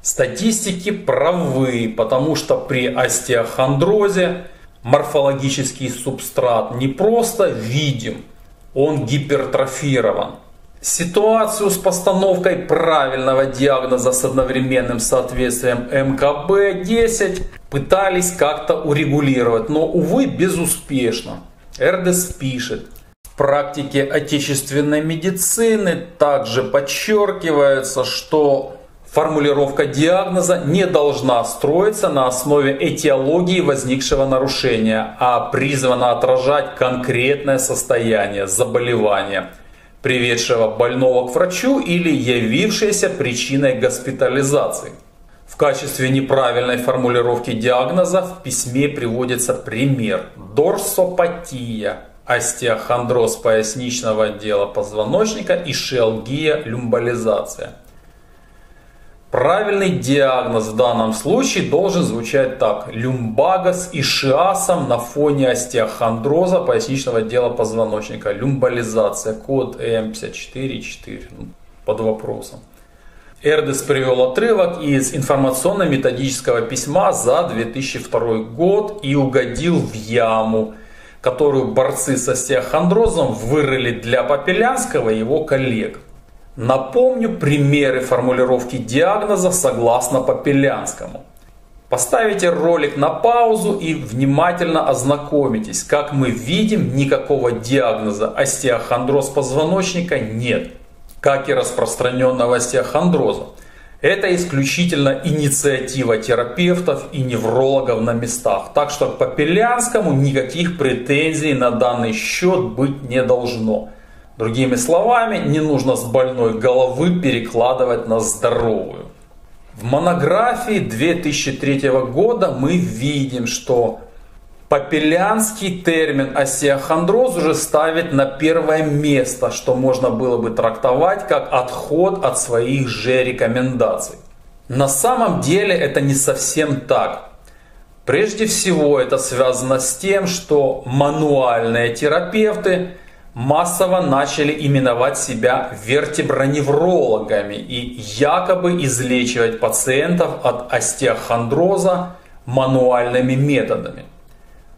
Статистики правы, потому что при остеохондрозе морфологический субстрат не просто видим, он гипертрофирован. Ситуацию с постановкой правильного диагноза с одновременным соответствием МКБ-10 пытались как-то урегулировать, но, увы, безуспешно. Эрдес пишет, в практике отечественной медицины также подчеркивается, что формулировка диагноза не должна строиться на основе этиологии возникшего нарушения, а призвана отражать конкретное состояние заболевания – приведшего больного к врачу или явившейся причиной госпитализации. В качестве неправильной формулировки диагноза в письме приводится пример дорсопатия, остеохондроз поясничного отдела позвоночника и шиалгия люмбализация. Правильный диагноз в данном случае должен звучать так. Люмбага с ишиасом на фоне остеохондроза поясничного отдела позвоночника. Люмбализация. Код М544. Ну, под вопросом. Эрдес привел отрывок из информационно-методического письма за 2002 год и угодил в яму, которую борцы с остеохондрозом вырыли для Попелянского и его коллег. Напомню примеры формулировки диагноза согласно Попелянскому. Поставите ролик на паузу и внимательно ознакомитесь. Как мы видим, никакого диагноза остеохондроз позвоночника нет, как и распространенного остеохондроза. Это исключительно инициатива терапевтов и неврологов на местах. Так что к Попелянскому никаких претензий на данный счет быть не должно. Другими словами, не нужно с больной головы перекладывать на здоровую. В монографии 2003 года мы видим, что Попелянский термин осеохондроз уже ставит на первое место, что можно было бы трактовать как отход от своих же рекомендаций. На самом деле это не совсем так. Прежде всего это связано с тем, что мануальные терапевты массово начали именовать себя вертеброневрологами и якобы излечивать пациентов от остеохондроза мануальными методами.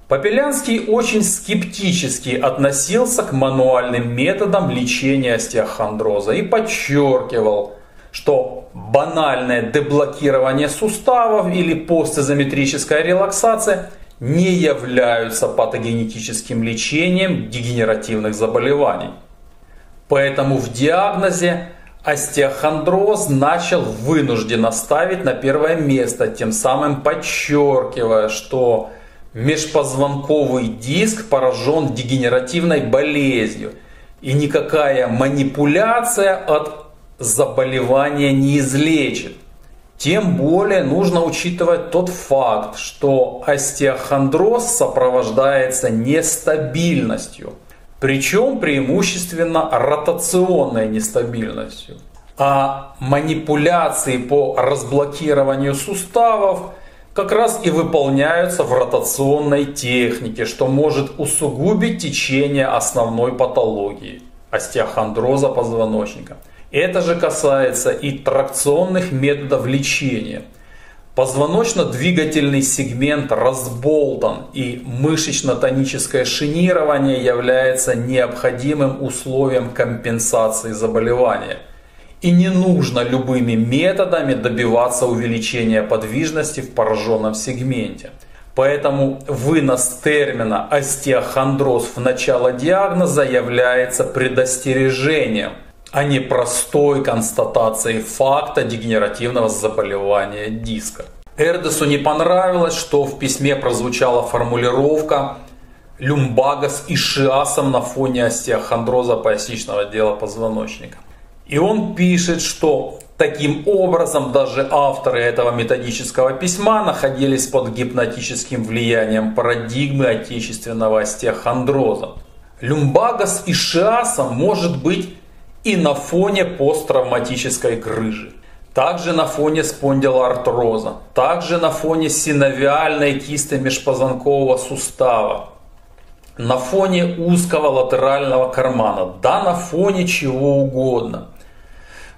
Попелянский очень скептически относился к мануальным методам лечения остеохондроза и подчеркивал, что банальное деблокирование суставов или постизометрическая релаксация – не являются патогенетическим лечением дегенеративных заболеваний. Поэтому в диагнозе остеохондроз начал вынужденно ставить на первое место, тем самым подчеркивая, что межпозвонковый диск поражен дегенеративной болезнью. И никакая манипуляция от заболевания не излечит. Тем более нужно учитывать тот факт, что остеохондроз сопровождается нестабильностью, причем преимущественно ротационной нестабильностью. А манипуляции по разблокированию суставов как раз и выполняются в ротационной технике, что может усугубить течение основной патологии – остеохондроза позвоночника. Это же касается и тракционных методов лечения. Позвоночно-двигательный сегмент разболтан и мышечно-тоническое шинирование является необходимым условием компенсации заболевания – и не нужно любыми методами добиваться увеличения подвижности в пораженном сегменте. Поэтому вынос термина остеохондроз в начало диагноза является предостережением, а не простой констатацией факта дегенеративного заболевания диска. Эрдесу не понравилось, что в письме прозвучала формулировка люмбагас и шиасом на фоне остеохондроза поясничного отдела позвоночника. И он пишет, что таким образом даже авторы этого методического письма находились под гипнотическим влиянием парадигмы отечественного остеохондроза. Люмбагас и шиаса может быть и на фоне посттравматической грыжи. Также на фоне спондилоартроза, также на фоне синовиальной кисты межпозвонкового сустава, на фоне узкого латерального кармана, да на фоне чего угодно.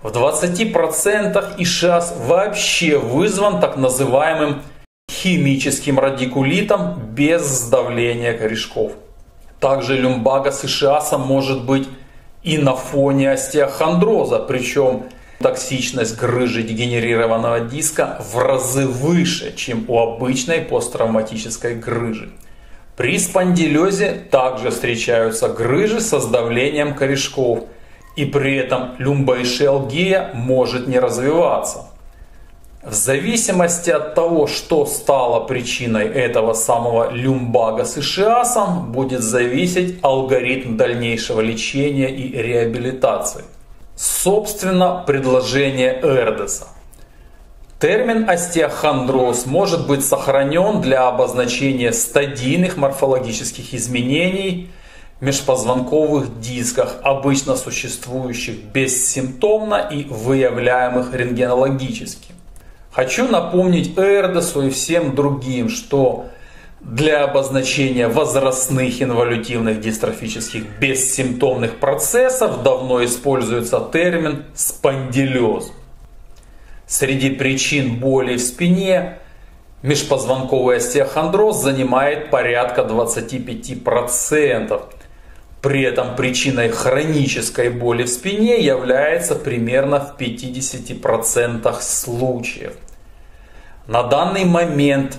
В 20% ишиаз вообще вызван так называемым химическим радикулитом без сдавления корешков. Также люмбага с ишиасом может быть и на фоне остеохондроза, причем токсичность грыжи дегенерированного диска в разы выше, чем у обычной посттравматической грыжи. При спондилезе также встречаются грыжи со сдавлением корешков – и при этом люмбоишиалгия может не развиваться. В зависимости от того, что стало причиной этого самого люмбага с ишиасом, будет зависеть алгоритм дальнейшего лечения и реабилитации. Собственно, предложение Эрдеса. Термин остеохондроз может быть сохранен для обозначения стадийных морфологических изменений – межпозвонковых дисках, обычно существующих бессимптомно и выявляемых рентгенологически. Хочу напомнить Эрдесу и всем другим, что для обозначения возрастных инволютивных дистрофических бессимптомных процессов давно используется термин спондилез. Среди причин боли в спине межпозвонковый остеохондроз занимает порядка 25%. При этом причиной хронической боли в спине является примерно в 50% случаев. На данный момент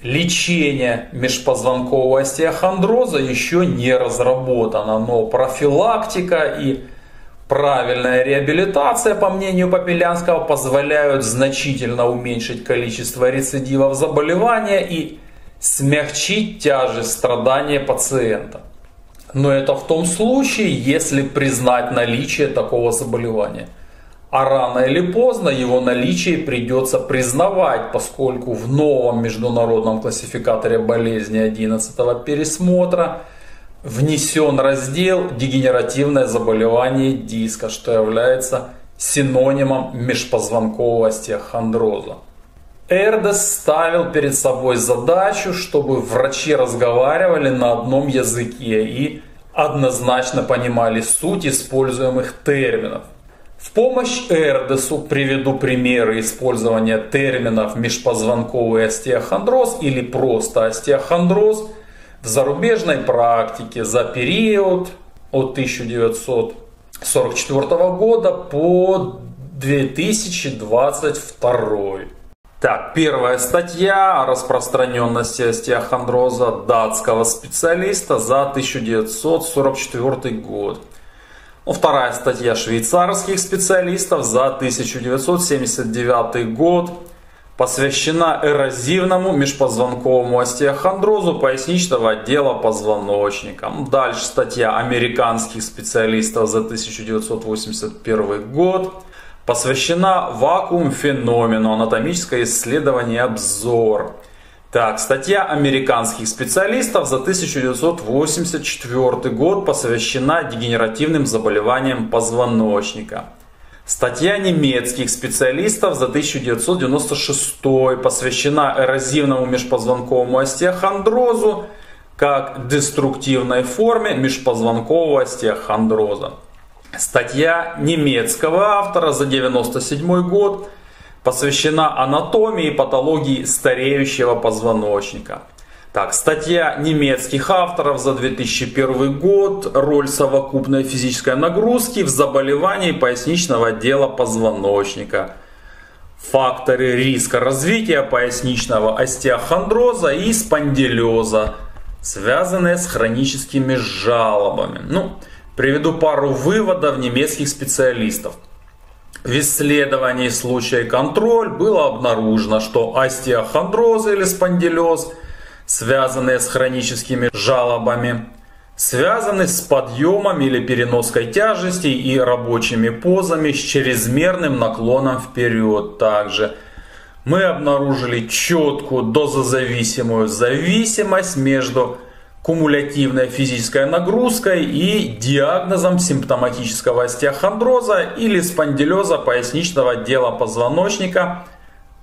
лечение межпозвонкового остеохондроза еще не разработано, но профилактика и правильная реабилитация, по мнению Попелянского, позволяют значительно уменьшить количество рецидивов заболевания и смягчить тяжесть страдания пациента. Но это в том случае, если признать наличие такого заболевания. А рано или поздно его наличие придется признавать, поскольку в новом международном классификаторе болезни 11 пересмотра внесен раздел «Дегенеративное заболевание диска», что является синонимом межпозвонкового остеохондроза. Эрдес ставил перед собой задачу, чтобы врачи разговаривали на одном языке и однозначно понимали суть используемых терминов. В помощь Эрдесу приведу примеры использования терминов межпозвонковый остеохондроз или просто остеохондроз в зарубежной практике за период от 1944 года по 2022. Так, первая статья о распространенности остеохондроза датского специалиста за 1944 год. Вторая статья швейцарских специалистов за 1979 год посвящена эрозивному межпозвонковому остеохондрозу поясничного отдела позвоночника. Дальше статья американских специалистов за 1981 год посвящена вакуум феномену, анатомическое исследование обзор. Так, статья американских специалистов за 1984 год посвящена дегенеративным заболеваниям позвоночника. Статья немецких специалистов за 1996 посвящена эрозивному межпозвонковому остеохондрозу как деструктивной форме межпозвонкового остеохондроза. Статья немецкого автора за 1997 год посвящена анатомии и патологии стареющего позвоночника. Так, статья немецких авторов за 2001 год «Роль совокупной физической нагрузки в заболевании поясничного отдела позвоночника». Факторы риска развития поясничного остеохондроза и спондилеза, связанные с хроническими жалобами. Ну, приведу пару выводов немецких специалистов. В исследовании случая контроль было обнаружено, что остеохондроз или спондилез – связанные с хроническими жалобами, связаны с подъемом или переноской тяжести и рабочими позами с чрезмерным наклоном вперед. Также мы обнаружили четкую дозозависимую зависимость между кумулятивной физической нагрузкой и диагнозом симптоматического остеохондроза или спондилеза поясничного отдела позвоночника –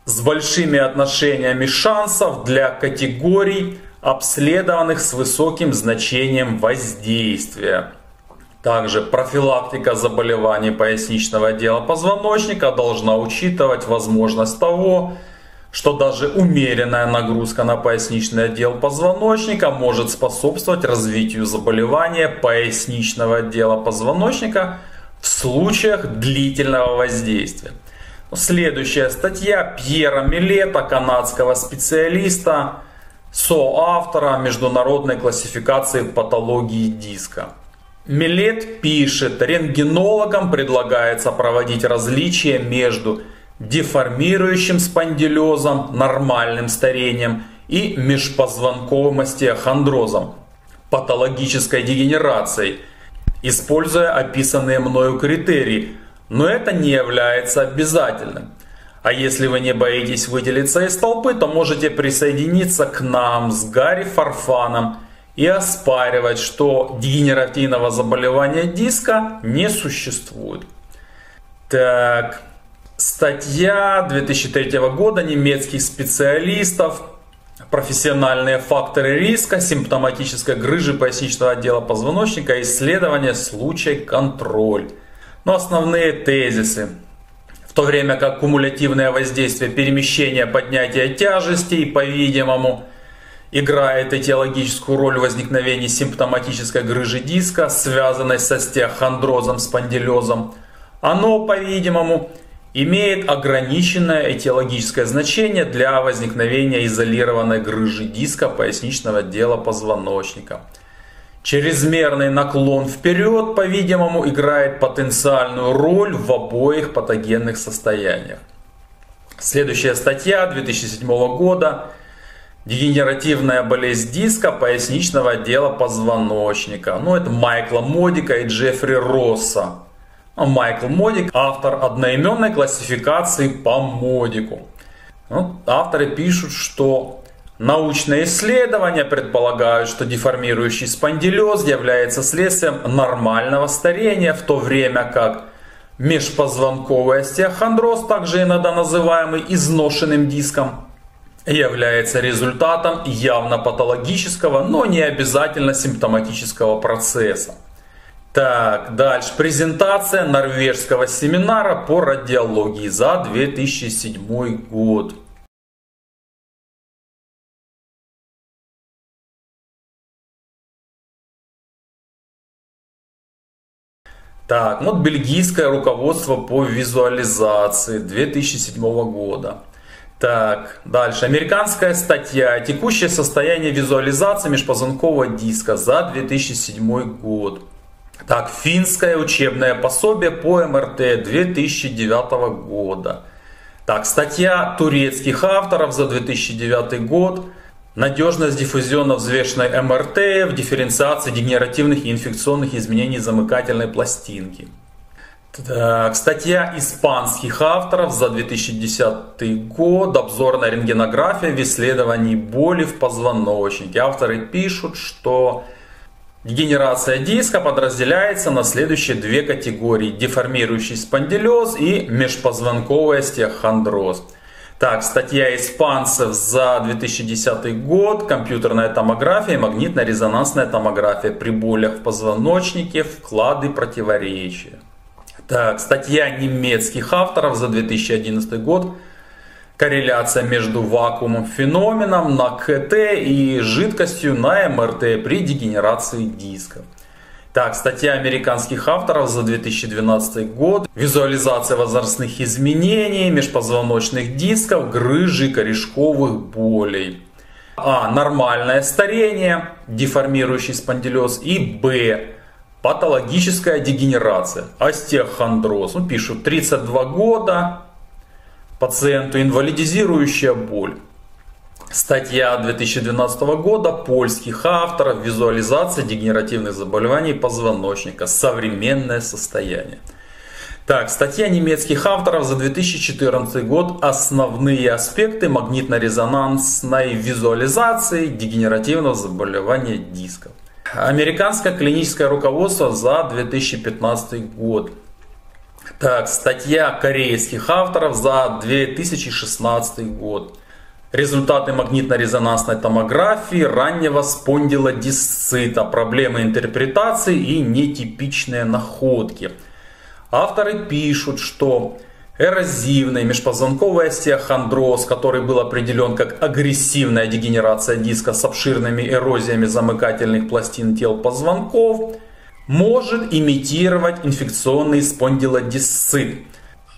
с большими отношениями шансов для категорий, обследованных с высоким значением воздействия. Также профилактика заболеваний поясничного отдела позвоночника должна учитывать возможность того, что даже умеренная нагрузка на поясничный отдел позвоночника может способствовать развитию заболевания поясничного отдела позвоночника в случаях длительного воздействия. Следующая статья Пьера Милета, канадского специалиста, соавтора международной классификации патологии диска. Милет пишет, рентгенологам предлагается проводить различия между деформирующим спондилезом, нормальным старением и межпозвонковым остеохондрозом, патологической дегенерацией, используя описанные мною критерии – но это не является обязательным. А если вы не боитесь выделиться из толпы, то можете присоединиться к нам с Гарри Фарфаном и оспаривать, что дегенеративного заболевания диска не существует. Так, статья 2003 года немецких специалистов профессиональные факторы риска симптоматической грыжи поясничного отдела позвоночника, исследование, случай, контроль. Но основные тезисы. В то время как кумулятивное воздействие перемещения, поднятия тяжестей, по-видимому, играет этиологическую роль в возникновении симптоматической грыжи диска, связанной с остеохондрозом, спондилезом, оно, по-видимому, имеет ограниченное этиологическое значение для возникновения изолированной грыжи диска поясничного отдела позвоночника – Чрезмерный наклон вперед, по-видимому, играет потенциальную роль в обоих патогенных состояниях. Следующая статья 2007 года. Дегенеративная болезнь диска поясничного отдела позвоночника. Ну, это Майкла Модика и Джеффри Росса. А Майкл Модик – автор одноименной классификации по Модику. Авторы пишут, что Научные исследования предполагают, что деформирующий спондилез является следствием нормального старения, в то время как межпозвонковый остеохондроз, также иногда называемый изношенным диском, является результатом явно патологического, но не обязательно симптоматического процесса. Так, дальше. Презентация норвежского семинара по радиологии за 2007 год. Так, вот бельгийское руководство по визуализации 2007 года. Так, дальше. Американская статья «Текущее состояние визуализации межпозвонкового диска» за 2007 год. Так, финское учебное пособие по МРТ 2009 года. Так, статья турецких авторов за 2009 год. Надежность диффузионно-взвешенной МРТ в дифференциации дегенеративных и инфекционных изменений замыкательной пластинки. Так, статья испанских авторов за 2010 год. Обзорная рентгенография в исследовании боли в позвоночнике. Авторы пишут, что Дегенерация диска подразделяется на следующие две категории. Деформирующий спондилез и межпозвонковый остеохондроз. Так, статья испанцев за 2010 год. Компьютерная томография и магнитно-резонансная томография при болях в позвоночнике, вклады противоречия. Так, статья немецких авторов за 2011 год корреляция между вакуумом феноменом на КТ и жидкостью на МРТ при дегенерации дисков. Так, статья американских авторов за 2012 год. Визуализация возрастных изменений межпозвоночных дисков, грыжи, корешковых болей. А. Нормальное старение, деформирующий спондилез. И Б. Патологическая дегенерация, остеохондроз. Ну, пишут 32 года, пациенту инвалидизирующая боль. Статья 2012 года польских авторов «Визуализация дегенеративных заболеваний позвоночника. Современное состояние». Так, статья немецких авторов за 2014 год «Основные аспекты магнитно-резонансной визуализации дегенеративного заболевания дисков». Американское клиническое руководство за 2015 год. Так, статья корейских авторов за 2016 год. Результаты магнитно-резонансной томографии раннего спондилодисцита, проблемы интерпретации и нетипичные находки. Авторы пишут, что эрозивный межпозвонковый остеохондроз, который был определен как агрессивная дегенерация диска с обширными эрозиями замыкательных пластин тел позвонков – может имитировать инфекционный спондилодисцит.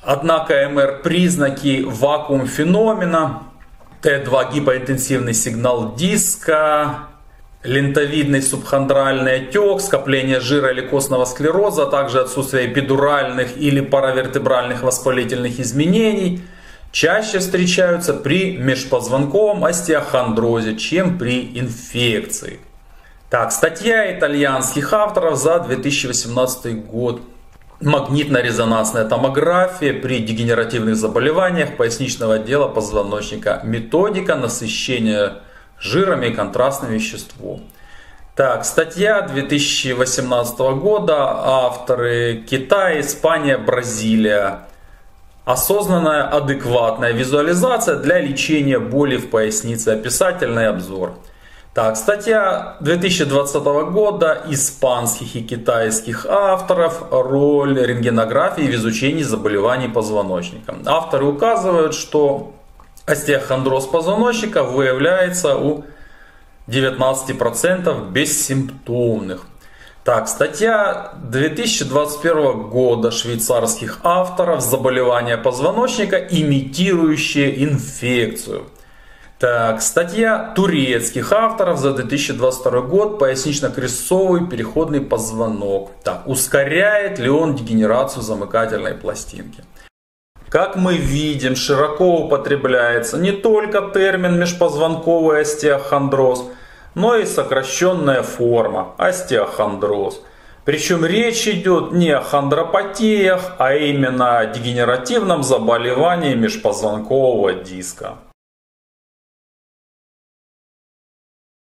Однако МР признаки вакуум феномена, Т2 гипоинтенсивный сигнал диска, лентовидный субхондральный отек, скопление жира или костного склероза, а также отсутствие эпидуральных или паравертебральных воспалительных изменений чаще встречаются при межпозвонковом остеохондрозе, чем при инфекции. Так, статья итальянских авторов за 2018 год. Магнитно-резонансная томография при дегенеративных заболеваниях поясничного отдела позвоночника. Методика насыщения жирами и контрастным веществом. Так, статья 2018 года. Авторы Китай, Испания, Бразилия. Осознанная адекватная визуализация для лечения боли в пояснице. Описательный обзор. Так, статья 2020 года испанских и китайских авторов «Роль рентгенографии в изучении заболеваний позвоночника». Авторы указывают, что остеохондроз позвоночника выявляется у 19% бессимптомных. Так, статья 2021 года швейцарских авторов «Заболевания позвоночника, имитирующие инфекцию». Так, статья турецких авторов за 2022 год «Пояснично-крестцовый переходный позвонок». Так, ускоряет ли он дегенерацию замыкательной пластинки? Как мы видим, широко употребляется не только термин межпозвонковый остеохондроз, но и сокращенная форма остеохондроз. Причем речь идет не о хондропатиях, а именно о дегенеративном заболевании межпозвонкового диска.